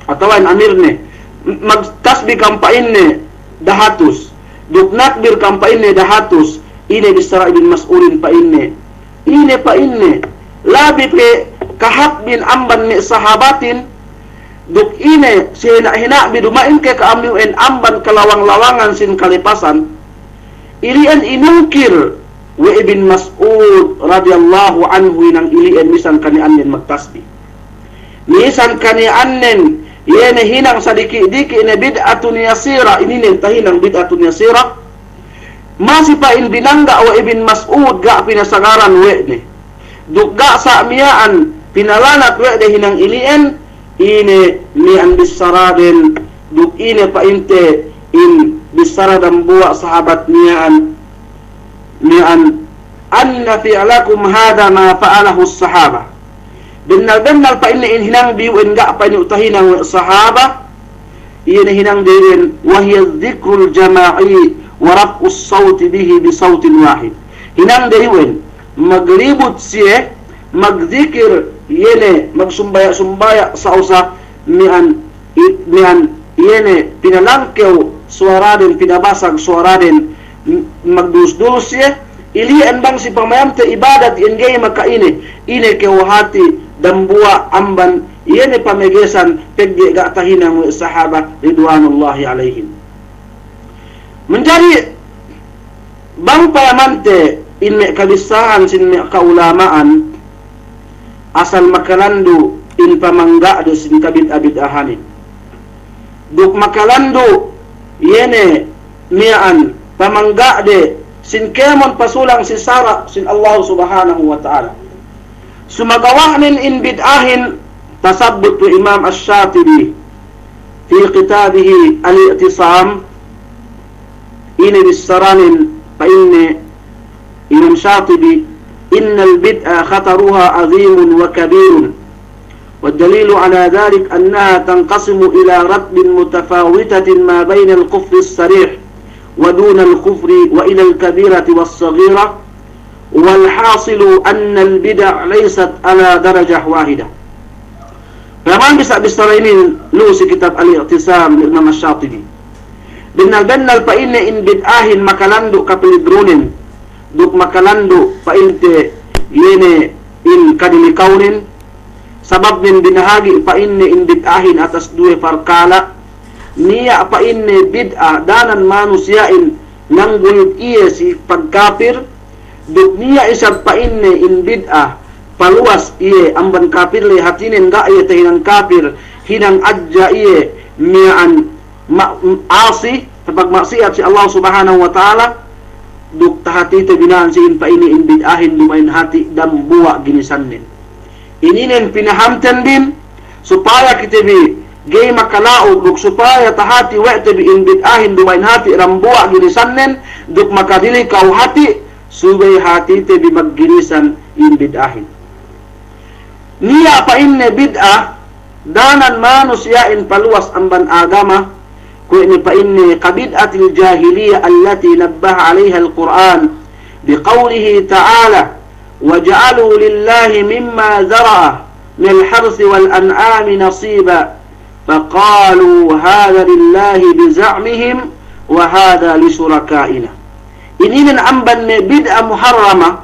atau amir ne. Magtasbi kampain ne dahatus. Duknak bir kampain ne dahatus ine bisara ibn mas'ulin pa inne. Ine pa inne. Labi pe kahap bin amban ni sahabatin duk ine sina hina bidumain ke kaamiu en amban kalawang-lawangan sin kalipasan. Ilian inungkir wa ibn mas'ud radhiyallahu anhu inang ilian misan kani annen magtasbih misan kani annen yene hinang sadiki-diki ine bid'atun yasira ini nen tahinang bid'atun yasira Masipa indinangga o ibn Mas'ud ga pinasangaran wede. Dugga sa miyaan pinalanat wede hinang ilien ine ni ang bisaradin dug ine painte in bisarad ang buwa sahabat niyaan niyaan anna fi'alakum hada ma fa'alahu as-sahaba. Binnal binnal pa inna in hinang diwen ga pa ni utahin ang sahaba iyan hinang diwen wa hiya dhikrul jama'i ورفع الصوت به بصوت واحد hinang deriwen maglibot siye magzikir yene magsumbaya sumbaya sa usa mian mian yene pinalangkew suaraden pinabasag suaraden magdus-dus siye ili bang si pamayam te ibadat yen gay makaine ine ke hati dambua amban yene pamegesan pegge ga tahina sahaba ridwanullahi alaihim menjadi bang payamante in me kabisahan sin kaulamaan asal makalandu in pamangga do sin kabit abid ahanin duk makalandu yene mian pamangga de sin kemon pasulang si Sara sin Allah subhanahu wa ta'ala. Sumagawanin in bid'ahin tasabbut Imam Ash-Shatibi fi kitabihi al-i'tisam bisaranin fa inni Imam Syatibi إن البدء خطرها عظيم وكبير والدليل على ذلك أنها تنقسم إلى رتب متفاوتة ما بين الكفر الصريح ودون الكفر وإلى الكبيرة والصغيرة والحاصل أن البدع ليست على درجة واحدة. فما bisa bisarainin lu si kitab al-i'tisam Dinaldal pa ine inbitahin makalando kapilidrunin. Duk makalando pa inte yene in kadilikawnin. Sabab nin binahagi pa ine inbitahin atas due farkala. Niya pa ine bid'a danan manusiain ng guyod iye si pagkapir. Duk niya isab pa ine inbid'a paluas iye amban kapir le hatinen ga iye tahinan kapir hinang adja iye miaan ma'asi tapag maksiat si Allah subhanahu wa ta'ala duk tahati te binaan siin pa ini in bid'ahin lumain hati dan buwa ginisanin ininen pinahamten din supaya kita bi gay makalao duk supaya tahati wete bi in bid'ahin lumain hati rambuwa ginisanin duk makadili kau hati subay hati te bi magginisan in bid'ahin. Niya pa inne bid'ah danan manusia in paluas amban agama فإن كبدعة الجاهلية التي نبه عليها القرآن بقوله تعالى وجعلوا لله مما ذرأ من الحرث والأنعام نصيبا فقالوا هذا لله بزعمهم وهذا لشركائنا. إنين أنبن بدء محرمة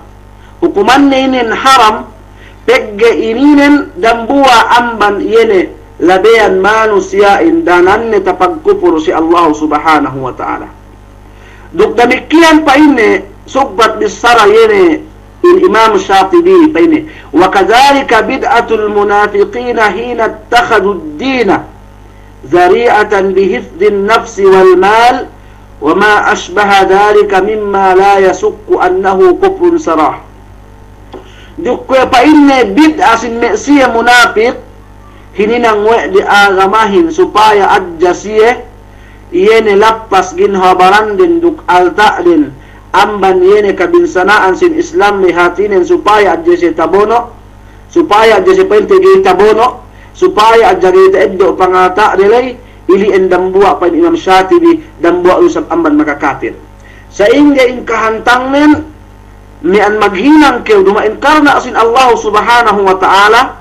وكمان إنين حرم بقى إنين دنبوا أنبن يني لديان مانو إن إندانان تفقفر سي الله سبحانه وتعالى. دوك دمكيان فإن سبت بالسرى يني الإمام الشاطبي فإن. وكذلك بدعة المنافقين حين اتخذوا الدين ذريعة بهفد النفس والمال وما أشبه ذلك مما لا يسك أنه كفر صراح دوك فإن بدعة مئسية منافق hininang we di agamahin supaya adja siye yene lappas gin habaran din duk alta din. Amban yene kabinsanaan sin Islam ni hatinin supaya adja siya tabono supaya adja siya pente gay tabono supaya adja gay eddo pangata nilay ili en dambua pa Imam Shatibi dambua usap amban makakafir sa inga in kahantangnen ni an maghinang kew dumain karna asin Allah subhanahu wa ta'ala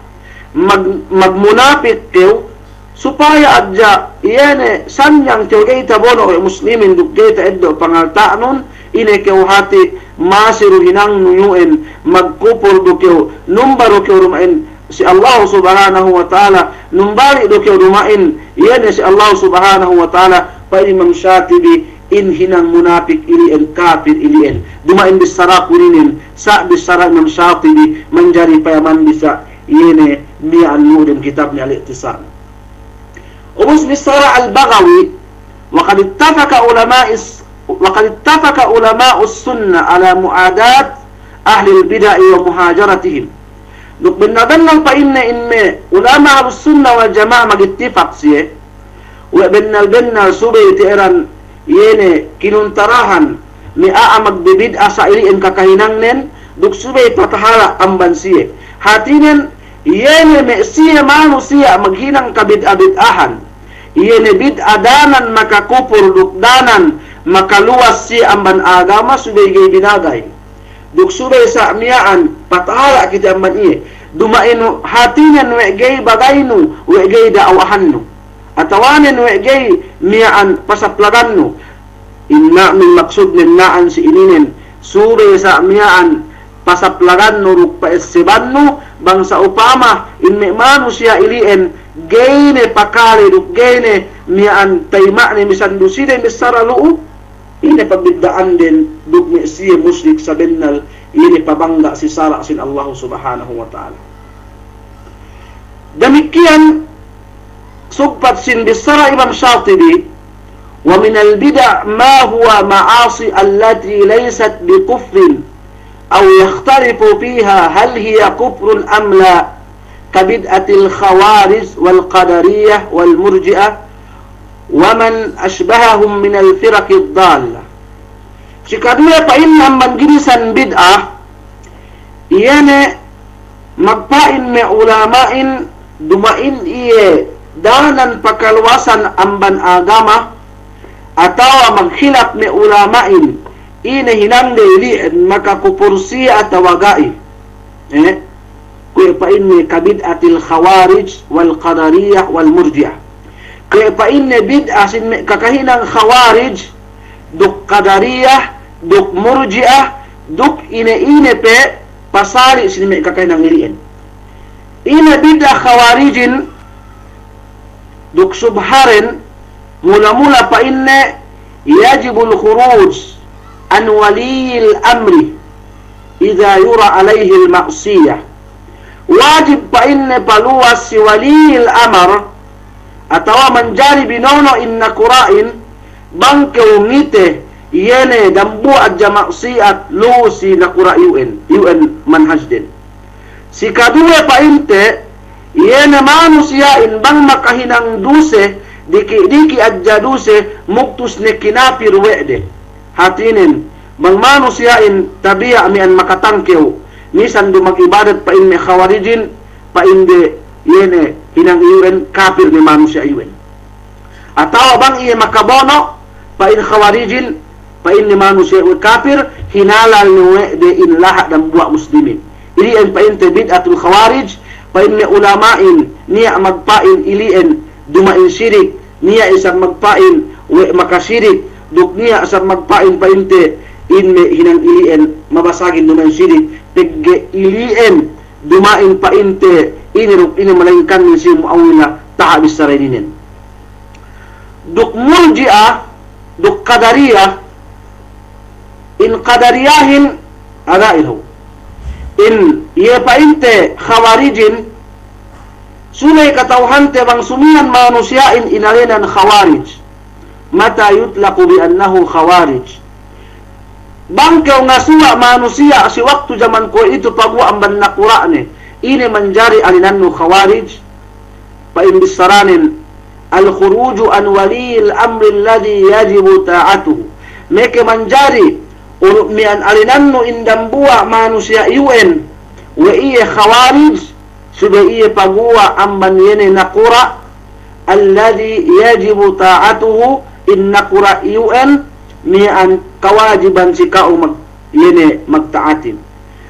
mag magmunapit kew supaya adja iyene sanyang kew gay tabono o muslimin dugay ta eddo pangaltaanon ine kew hati masiru hinang nuyuen magkupol do kew numbaro kew rumain. Si Allah subhanahu wa ta'ala numbari do kew rumain. Iyene si Allah subhanahu wa ta'ala pa imam syatibi in hinang munafik ili en kafir ili en. Dumain bisara kurinin sa bisara imam syatibi menjadi payaman bisa yene mi annu dem kitabnya al-i'tisam ومش بالصراع البغوي وقد اتفق علماء وقد اتفق علماء السنة على معاداة أهل البدع ومهاجرتهم Duk benar-benar pa inna inme ulama harus sunnah wal jamaah magittifaq siye wa benar-benar subay tiiran yene kinuntarahan mi aa magbibid asa iri en kakahinang nen duk subay patahala amban siye hatinen yene me siya manusia maghinang kabid-abid-ahan yene bid adanan makakupur dukdanan makaluwas si amban agama subay gay binagay duk subay sa miyaan patala kita amban iye. Dumain hatinya we gay bagaynu we gay daawahannu. Atawanin we gay miyaan pasaplagannu. Inna min maksud naan si ininin sure sa miyaan pasaplagan nuruk paesiban no bangsa upama inme manusia ilien gene pakale duk gene mian taima ni misan duside misara luu ini pagbigdaan din dugmi siya musyrik sa bennal ini pabangga si Sara sin Allah subhanahu wa ta'ala. Demikian sugpat sin bisara Imam Syatibi wa min al-bid'a ma huwa ma'asi allati laysat biqufrin أو يختلف فيها هل هي كفر أم لا كبدأة الخوارز والقدرية والمرجئة ومن أشبههم من الفرق الضالة. شكرية فإن أما جنسا بدعة يعني مقطع من علماء دمائن إيه دانا فكالواسا أمبن آغاما أتاوى من خلاف من علمائن ina hilamde li maka kupursi atawagai eh kwepa inne kabid atil khawarij wal-qadariyah wal-murji'ah kwepa inne bid asin kakahinang khawarij duk qadariyah duk murji'ah duk ine ine pe pasari sin me kakahinang iliin ina bid'ah khawarijin duk subharin mula mula pa inne يجب الخروج an waliyil amri idza yura alaihi al-ma'siyah. Wajib pa inne paluwas si waliyil amar atawa manjari binono inna kurain bangke umite yene dambu adja maksiat lusi na kura UN UN manhaj din si kadue pa inte yene manusiain bang makahinang duse diki diki adja duse muktus ne kinapir wede hatinin bang manusiain tabia mi an makatangkeu nisan do pa in may khawarijin pa inde yene hinang iwen kafir ni manusia iwen. Atawa bang iye makabono pa in khawarijin pa in ni manusia iwen kafir hinalal ni we de in lahat ng buwa muslimin iliin pa in bid'atul khawarij pa in ni ulamain niya magpain iliin dumain sirik niya isang magpain we makasirik duk niya sa magpain-painte in me hinang ilien mabasagin dumain sidi tigge ilien dumain painte inirok ini malingkan min si muawila taha bisareninen duk murji'a duk kadariya in kadariyahin ada ilaw in yepainte khawarijin sunay katawhante bang sumihan manusiain inalenan khawarij. Mata yutlaqu bi annahu khawarij. Bangkau ngasuwa manusia si waktu zaman ko itu pagwa ang banna Qur'ane ini menjari alinannu khawarij. Fa in bisaranin al khuruju an wali al amr alladhi yajibu ta'atuhu. Meke menjari urut mian alinannu indambua manusia UN wa iya khawarij. Sudah iya pagwa ang yene nakura alladhi yajibu ta'atuhu inna qura UN mian kewajiban si kau mag yene magtaatin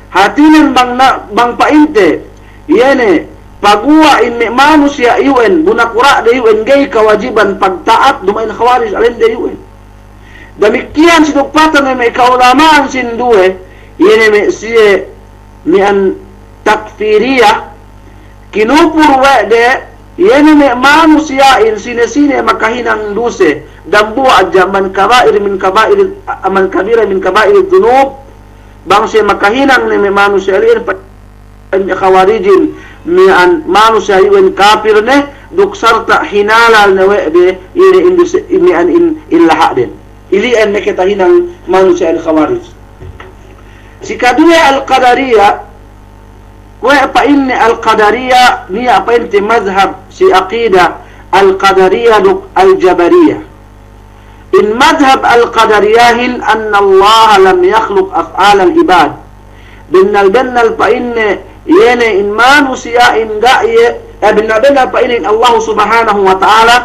hatinan bang na bang painte yene pagua in me manusia iwen bunakura de iwen gay kewajiban pagtaat dumain khawarij alin de iwen demikian sidukpatan may kaulamaan sin duwe yene me siye mian takfiriyah kinupur we de yene me manusia in sine-sine makahinang duse dambu aja man kabair min kabair aman kabira min kabair dhunub bangsa makahinang ni manusia liin khawarijin. Mi an manusia iwen kafir ne duk sarta hinalal ne we de ini indus ini an in illa den. Ili en ne kita hinang manusia al khawarij. Si kadua al qadariyah wa apa inni al qadariyah ni apa inti mazhab si aqida al qadariyah duk al jabariyah in madhab al-qadariyahin anna Allah lam yakhluq af'al al-ibad binnal bennal pa inne yene in manusia in ga ye eh, binnal bennal pa inne Allah subhanahu wa ta'ala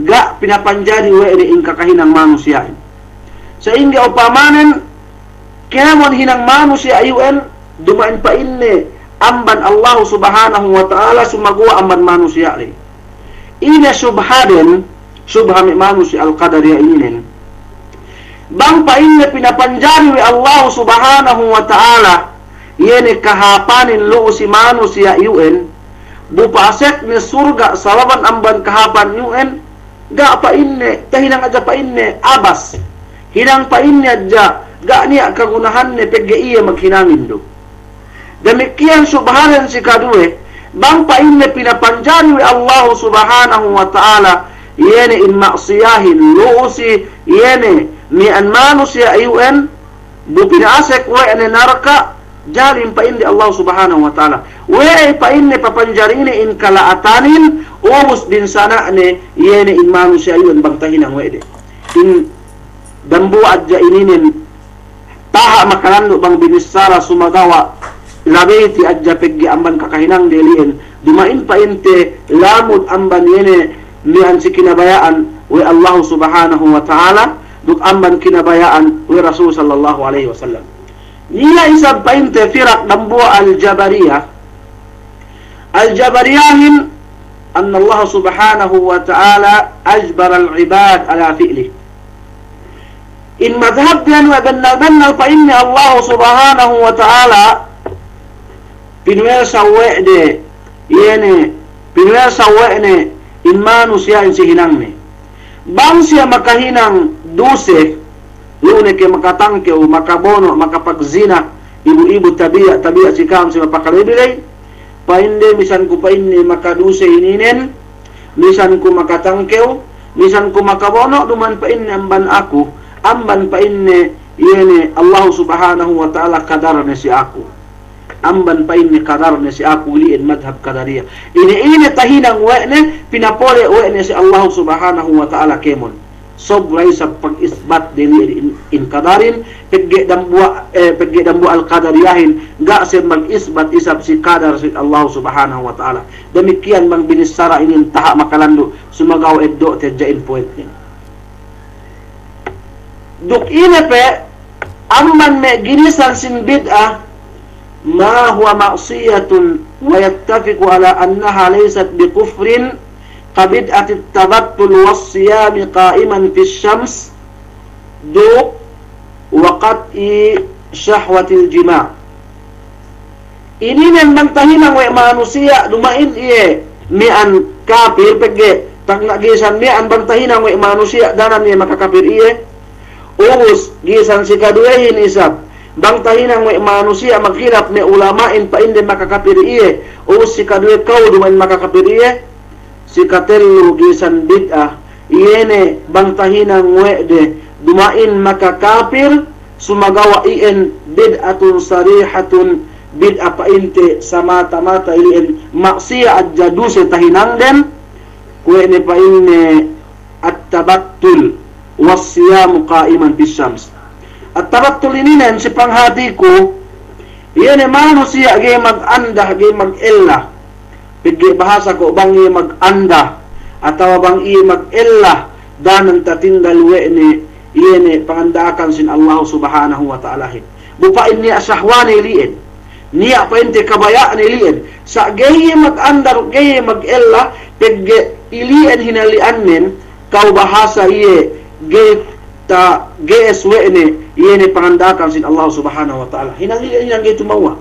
ga pinapanjari we in kakahinang manusia sehingga upamanen kemon hinang manusia ayun dumain pa inne amban Allah subhanahu wa ta'ala sumagawa amban manusia rin ina subhami manusia al-qadar ya ini bang pa inne pinapanjari wi Allah subhanahu wa ta'ala yene kahapanin lu si manusia yuen bupaset ni surga salaban amban kahapan yuen ga pa inne tahinang aja pa inne abas. Hinang pain niya ga niya kagunahan ni pegge iya maghinangin do demikian subhanan si kadue bang pain ni pinapanjari Allah subhanahu wa ta'ala yene in maksiyahin luusi yene mi an manusia ayuen bu pinasek we ane naraka jalim pa indi Allah subhanahu wa ta'ala. We pa inni papanjarini in kalaatanin umus din sana ne yene in manusia ayuen bang tahinang we de in dambu adja ininin taha makalando bang binisara sumagawa labeti adja peggi amban kakahinang delien. Dumain pa inte lamud amban yene ليهم سكنا بيان والله سبحانه وتعالى. دك أمن كنا بيان ورسول صلى الله عليه وسلم. نيلا إذا بنت فرق نبوة الجبرية. الجبرية أن الله سبحانه وتعالى أجبر العباد على فعله. إن مذهبت أن وذن بنا فإن الله سبحانه وتعالى بنوية سوئنا يعني بنوية سوئنا imanu siya in si hinangne bang siya makahinang duse lune ke makatangke o makabono makapagzina ibu-ibu tabia tabia si kam si mapakalibilay painde misan ko painde makaduse ininen misan ko makatangkew misan ko makabono duman painde amban aku. Amban painde yene Allah subhanahu wa ta'ala kadar si aku amban pa ini kadar ne si aku liin madhab kadaria ini ini tahinang wene pinapole wene si Allah subhanahu wa ta'ala kemon sobray sa pag-isbat dili in, in kadarin pegge dambua eh, pegge dambua al qadariyahin ga sir mag-isbat isab si kadar si Allah subhanahu wa ta'ala demikian mang binisara inin taha makalando sumagaw eddo te jain point ni duk ine pe amman me ginisan sin bid'ah ما هو معصية ويتفق على أنها ليست بكفر كبدعة التبتل والصيام قائما في الشمس دو وقطع شهوة الجماع ini memang tahinan wa manusia dumain iye mian kafir pege tak nak gisan mian bang tahinan wa manusia danan iye makakafir iye urus gisan si kaduehin isab bang tahinang may manusia magkirap ni ulamain pa indi makakapiriye o si kadwe kau duman makakapiriye si katello gisan bid'ah. Iyene bang tahinang de dumain makakapir sumagawa ien bid'atun sarihatun. Bid'a pa inte sa mata-mata ilien maksiya at jaduse tahinang den. Kuwe ni pa inne at tabattul was-siyamu qa'iman bis shams at tabattul ininen si panghati ko iyan mano siya gay mag-anda gay mag-ella. Pigi bahasa ko bang iya mag-anda atawa bang iya mag-ella danan tatindal we ni iyan pangandakan sin Allah subhanahu wa ta'ala. Bupain niya sahwani liin niya pa inte kabaya ni liin sa gay mag-andar gay mag-ella pigi ilian hinalianin kau bahasa iya gay ta GSW ini yene pangandakan sin Allah Subhanahu wa taala. Hinang hinang gitu mawa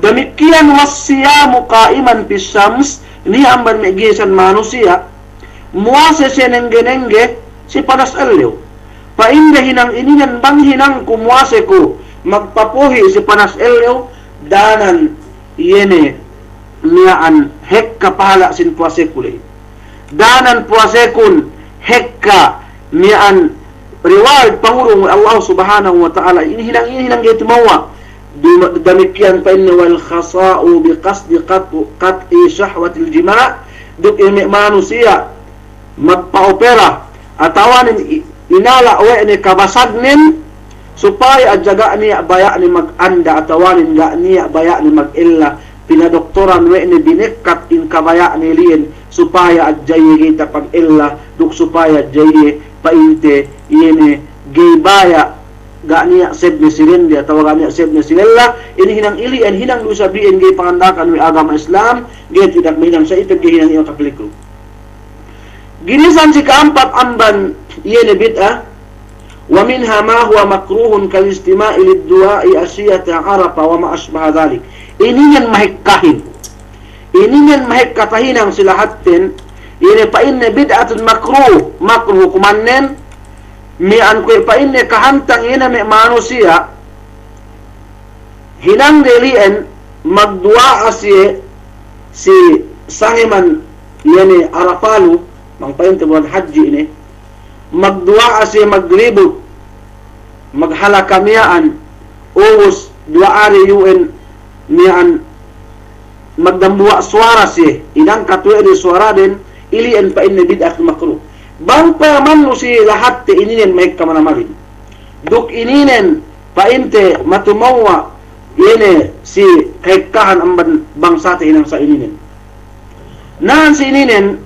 demikian wasiyamu qa'iman bis ini amban megisan manusia. Muase senengge-nengge si panas elew pa inde hinang iningan bang hinang ku muase ku magpapuhi si panas elew danan yene niaan hekka pahala sin puase kulay danan puase kun hekka niaan reward pangurong Allah subhanahu wa ta'ala ini hilang ini hilang gitu mawa demikian fa inna wal khasa'u bi qasdi qat'i syahwatil jima' duk ilmi manusia magpaopera atawanin inala we ni kabasagnin supaya adjaga ni baya ni mag-anda atawanin ga ni baya ni mag-illa pinadoktoran we ni binekat in kabaya ni liin supaya adjayi kita pag-illa duk supaya adjayi painte yene baya gania seb ni sirin dia tawa gania seb ni sirella ini hinang ili en hinang lu sabiin gay pangandakan wi agama Islam gay tidak minang sa ipeg hinang iyo kapelikro ginisan si keempat amban yene bid'ah. Wa minha ma huwa makruhun kal istima'i lid du'a'i asiyata arafa ini yang mahikahin ini yang mahikatahinang sila hatten ini pa inne bid'atun makruh. Makruh kumannen mi an ko pa inne kahantang ina me manusia. Hinang delien magdua asye si sangiman yani arafalu mang painte buat haji ini. Magdua asye magribut maghalakamiaan. Uus dua ari yuen mian magdambuwa suara si inang katwe di suara den ili en pa inne bid'ah makruh. Bang pa man si lahat te ininen may kamanamalin duk ininen pa inte matumawa yene si kekahan amban bangsa te inang sa ininen naan si ininen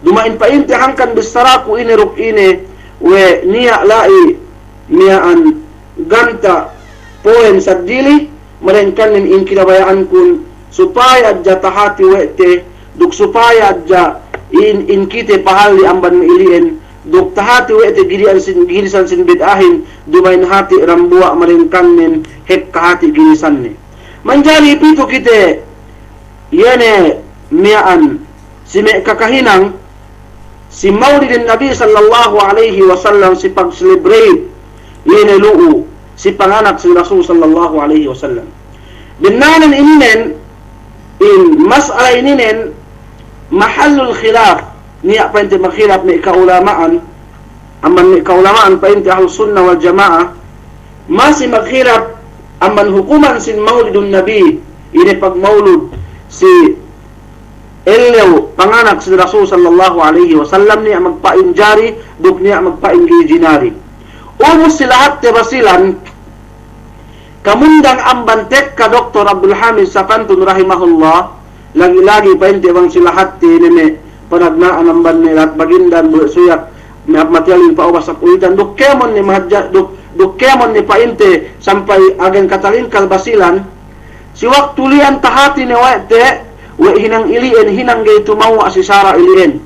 dumain pa inte hangkan bisaraku ini ruk ine we niya lai niya an ganta poen sa dili merengkan nin in kinabayaan kun. Supaya adja tahati wete. Duk supaya adja in in kite pahali amban ilien duk tahati wete girian sin girisan sin bidahin. Dumain hati rambua merengkan nin hek kahati girisan ni. Manjali pito kite. Yene miaan si kakahinang. Si maulidin Nabi sallallahu alaihi wasallam si pag-celebrate yene luu si panganak si Rasul sallallahu alaihi wasallam. Binanan ininen in mas'ala ininen mahallul khilaf. Ni apa inti makhilaf ni kaulamaan. Aman ni kaulamaan pa inti ahlu sunnah wal jamaah. Masih makhilaf aman hukuman sin maulidun nabi. Ini pag maulud si Elew panganak si Rasul sallallahu alaihi wasallam ni magpain jari duk niya magpain jinari Umus sila te basilan kamundang ambantek ka Dr. Abdul Hamid Sakantun rahimahullah. Lagi-lagi pa hindi bang sila hati nene panagnaan ang ban nila at bagindan buhay suyak may matyalin pa uwas sa kulitan dukemon ni mahadya duk dukemon ni painte sampai agen katalin kalbasilan si waktulian tahati ni wete we hinang ilien hinang gay tumawa si Sara ilien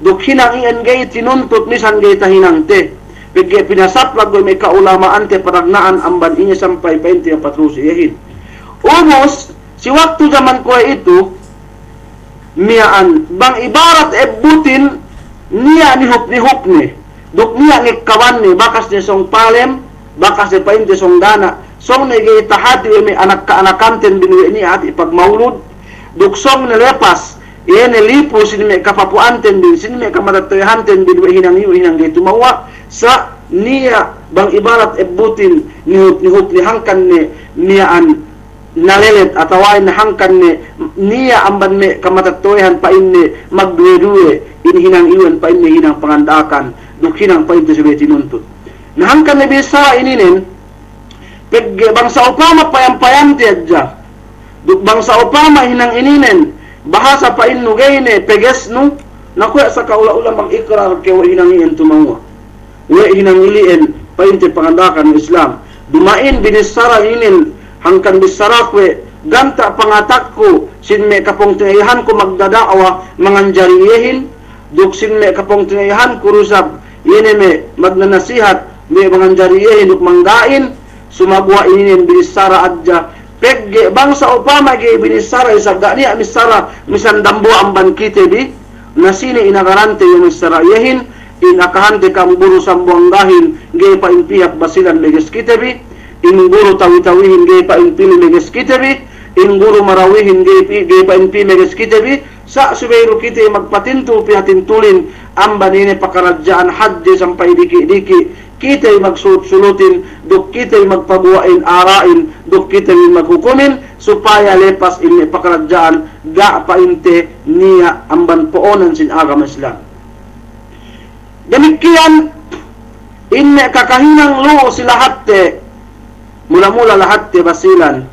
duk hinang iyan gay tinuntut nisan gay tahinang te Pagka pinasaplag ko may kaulamaan te paragnaan amban inya sampai 20 ang patrusi yahin. Umos, si waktu zaman ko itu, miyaan, bang ibarat e butin, niya ni hup ni hup ni. Duk niya ni kawan ni, bakas ni song palem, bakas ni painte song dana. Song ni gay tahati may anak kaanakanten binuwi ni at ipagmaulod. Duk song ni lepas, iyan ni lipo sin may kapapuanten din, sin may kamatatayahanten binuwi hinang iyo, hinang gay tumawa sa niya bang ibarat ebutin nihut nihut ni hangkan ni niya an nalelet atau na hangkan ni niya amban me kamatatoyhan pa inni magduwe-duwe ini hinang iwan pa inni hinang pangandakan duk hinang pa ito sabi tinuntut. Nahangkan ni bisa ininin peg bangsa upama payam-payam tiadja duk bangsa upama hinang ininen bahasa pa innu gayne peges nu nakuya sa kaula-ula mag-ikrar kewa hinang iyan tumawa we hinangiliin painti pangandakan Islam. Dumain binisara inin hangkan bisarak we ganta pangatakku sin me kapong tingayahan ko magdadaawa manganjariyehin duk sin me kapong tingayahan ko rusab yene me magnanasihat me manganjariyehin duk manggain. Sumagwa inin binisara adja pegge bangsa upama ge binisara isagda niya misara misan dambo ang bankite di nasini inagarante yung misara yehin in akahante kam guru sambuanggahin gay pa impihak basilan leges kitebi in guru tawi-tawihin gay pa impili leges kitebi in guru marawihin gay, gay pa impi leges kitebi sa subairu kita magpatintu pihatintulin ang banine pakaradyaan hadje sampai diki-diki kita magsulutin duk kita magpabuwain arain duk kita maghukumin supaya lepas ini pakaradyaan ga painte niya amban poonan sin agama Islam Demikian inne kakahinang luo sila hatte mula-mula lahat te basilan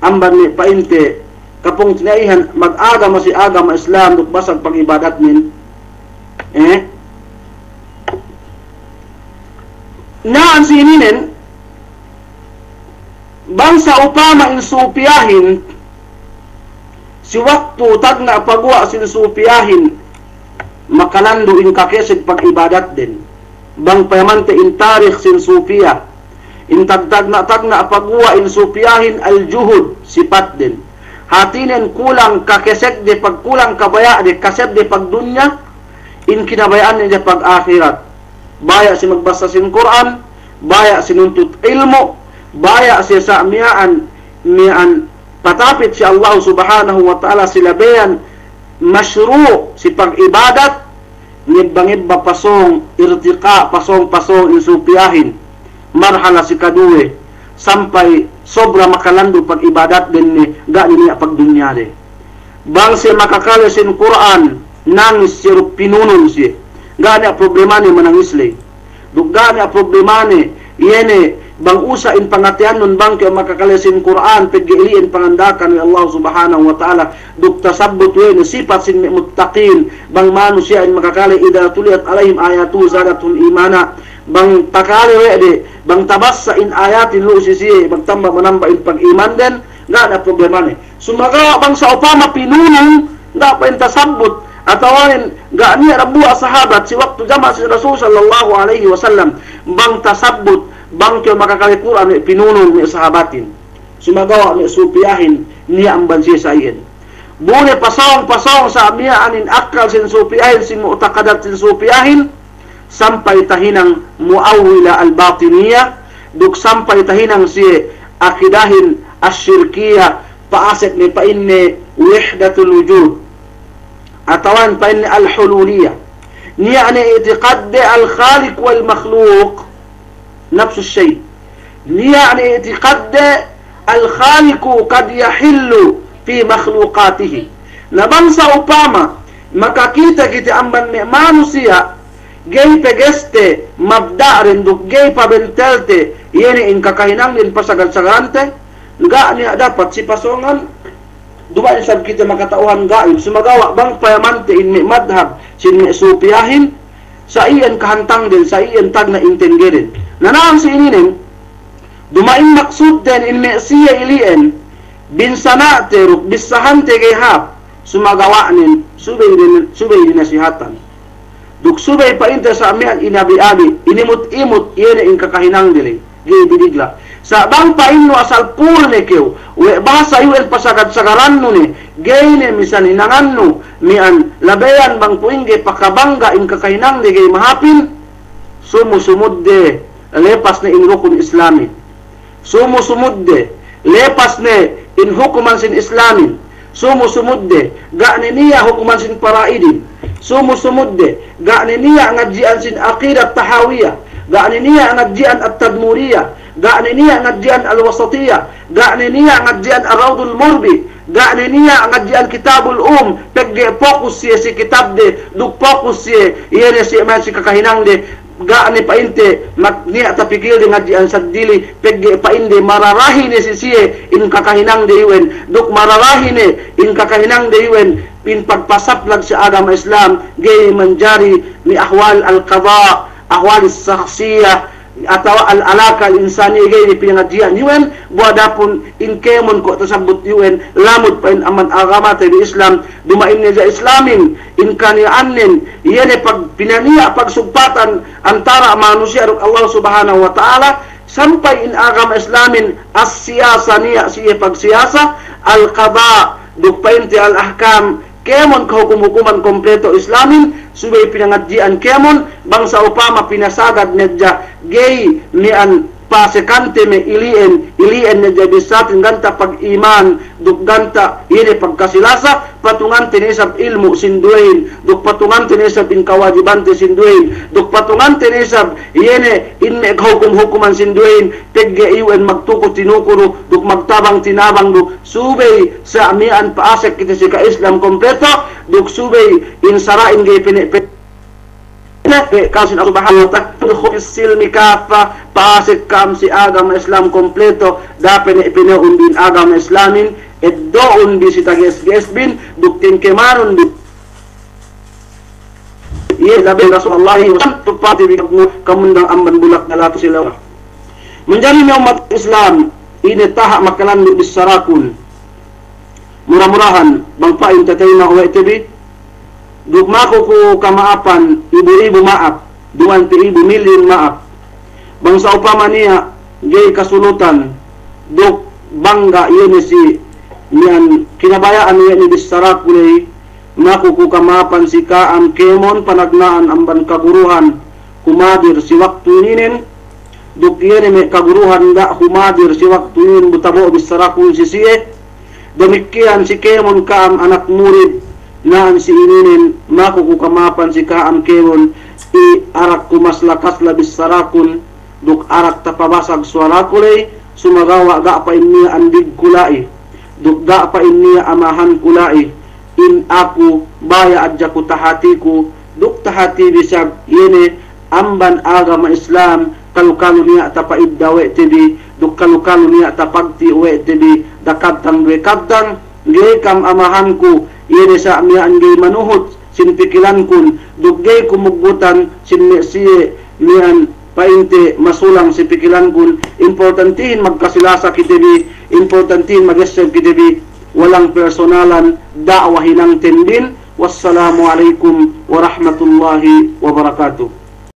amban ni painte kapong tinaihan mag-aga mo si aga ma Islam duk basag pag-ibadat min eh naan si ininen bangsa upama insupiyahin si waktu tagna pagwa sin makalando in kakesig pag-ibadat din. Bang payamante in tarikh sin sufiya. In tagtag na tag na pagwa in sufiyahin al-juhud sipat din. Hatinen kulang kakeseg de pagkulang kabaya de kaseb de pagdunya in kinabayaan niya pag-akhirat. Baya si magbasa sin Quran, baya sinuntut ilmu, baya siya sa miyaan, miyaan patapit si Allah subhanahu wa ta'ala sila bayan, masyru si pag-ibadat, ngibangib ba pasong irtika, pasong-pasong insupiyahin, marhala si kaduwe, sampai sobra makalando pag ibadat din ni ga niya pag dunyade. Bang siya makakala sin Quran, nangis siya pinunon siya gani a problema ni manangis le. Dug gani a problema ni yene bang usa in pangatian nun bang kay makakalesin Quran paggiiliin pangandakan ni Allah subhanahu wa ta'ala. Dug tasabbut we sifat sin muttaqin. Bang manu siya in makakali ida tuliyat alaihim ayatu zadatun imana. Bang takali we bang tabassa in ayatin lu sisi bang tamba manamba in pag-iman den nga na problema ni sumaga bang sa upama pinunong nga pa in atawain gani rabu sahabat si waktu jama si Rasul sallallahu alaihi wasallam bang tasabbut bang kyo makakali Quran ni pinunong ni sahabatin. Sumagawa ni supiyahin niya ang bansi sa iyan. Bune pasong-pasong sa miya anin akal sin supiyahin sin mu'takadat sin supiyahin sampai tahinang muawila al-batiniya duk sampai tahinang si akidahin asyirkiya paasek ni painne wihdatul wujud أتوان بين الحلولية. يعني اعتقاد الخالق والمخلوق. نفس الشيء. يعني اعتقاد الخالق قد يحل في مخلوقاته. نبنسى أوباما. ما كاكيتا كيتا أمبان مأمانو سيا جاي بجست مبدع رندو جاي بابنتلت يعني إن كاكاينان لنبسا قد سغانت نغاني أدابت سيباسوغان Duma sab kita makatauhan gaib sumagawa bang payamante in mi madhab sin mi supiyahin sa iyan kahantang din sa iyan tag na intengerin. Nanaang si ininin dumain maksud din in mi siya ilien binsana teruk bisahante kay hap sumagawa nin subay din subay din nasihatan. Duk subay pa inte sa amian inabi-abi inimut-imut yene in kakahinang dili. Gay sa bang pain asal pul ni kiw we ba sayo el pasagad sagaran no ni gay misan hinangan no ni an labayan bang puingge pakabangga in kakahinang ni gay mahapin? Sumusumod de lepas ni in rukun islami. Sumusumod de lepas ni in hukuman sin islamin sumusumod de gaani niya hukuman sin paraidin. Sumusumod de gaani niya ngadjian sin akidat tahawiyah. Gaani niya ngadjian at tadmuriyah Gaani niya nga al-wasatiyya. Gaani niya nga diyan ar-rawdul murbi. Gaani niya nga kitabul um. Pagdi focus siya si kitab de. Dug focus siya. Iyere si man si kakahinang de. Gaani pa inte. Niya tapikil de nga diyan sa dili. Pagdi pa inte. Mararahi ni si siya. In kakahinang de iwen. Dug mararahi ni. In kakahinang de iwen. In pagpasaplag si Adam Islam. Gay manjari ni ahwal al-qadha. Ahwal al-saksiyah. Atau al-alaka al-insani gay pinangadjian yuen buadapun inkemon ko tasabut yuen lamut pain aman agama tayo Islam. Dumain niya Islamin inkani anin yene pag pinaniya pagsugpatan antara manusia Allah subhanahu wa ta'ala sampai in agama Islamin as-siyasa niya siya pagsiyasa al-qada dukpain ti al-ahkam kemon kahukum-hukuman kompleto Islamin subay pinangadjian kemon bangsa upama pinasagad nedja gay ni an pasekante me ilien ilien na jadi satin ganta pag iman duk ganta ini pagkasilasa patungan tinisab ilmu sinduin duk patungan tinisab in kawajiban ti sinduin duk patungan tinisab yene inne hukum hukuman sinduin tegge iwen magtuko tinukuro duk magtabang tinabang duk subay sa amian paasek kita si ka Islam kompleto duk subay in sarain gay pine kasin Allah subhanahu wa ta'ala kafa pasik kam si agama Islam kompleto dapat ipineun din agama Islamin eddoon di si tages bin duktin kemaron di Iya labi Rasulullah tupati bi kamundang amban bulak na lato sila menjadi umat Islam ini tahak makanan di sarakun murah-murahan bang pa entertainment wa itibi Dugmako ko kamaapan, ibu-ibu maap, duwan ti ibu million maap. Bangsa upama niya, gay kasulutan, duk bangga yun si niyan kinabayaan niya ni bisarak ko kamapan si kaam kemon panagnaan amban kaburuhan humadir si waktu ininin duk yene me kaguruhan da humadir si waktu inin butabo bisarakun si siye demikian si kemon kaam anak murid naan si ininin maku kamapan si kaam kemon i arak kumaslakas labis sarakun duk arak tapabasag suara kulay sumagawa ga pa inni andig kulai duk ga pa inni amahan kulai in aku baya adja ku tahatiku duk tahati bisab yene amban agama Islam kalu kalu niya tapaid dawe tibi duk kalu kalu niya tapagti we tibi dakabtang we kabtang gay kam amahanku yene sa miya angay manuhot sinpikilan kun duk gay kumugutan sin siye niyan painte masulang si pikilan kun. Importantihin magkasilasa kitibi importantihin mag-esem kitibi walang personalan da'wahin ang tindin. Wassalamu alaikum warahmatullahi wabarakatuh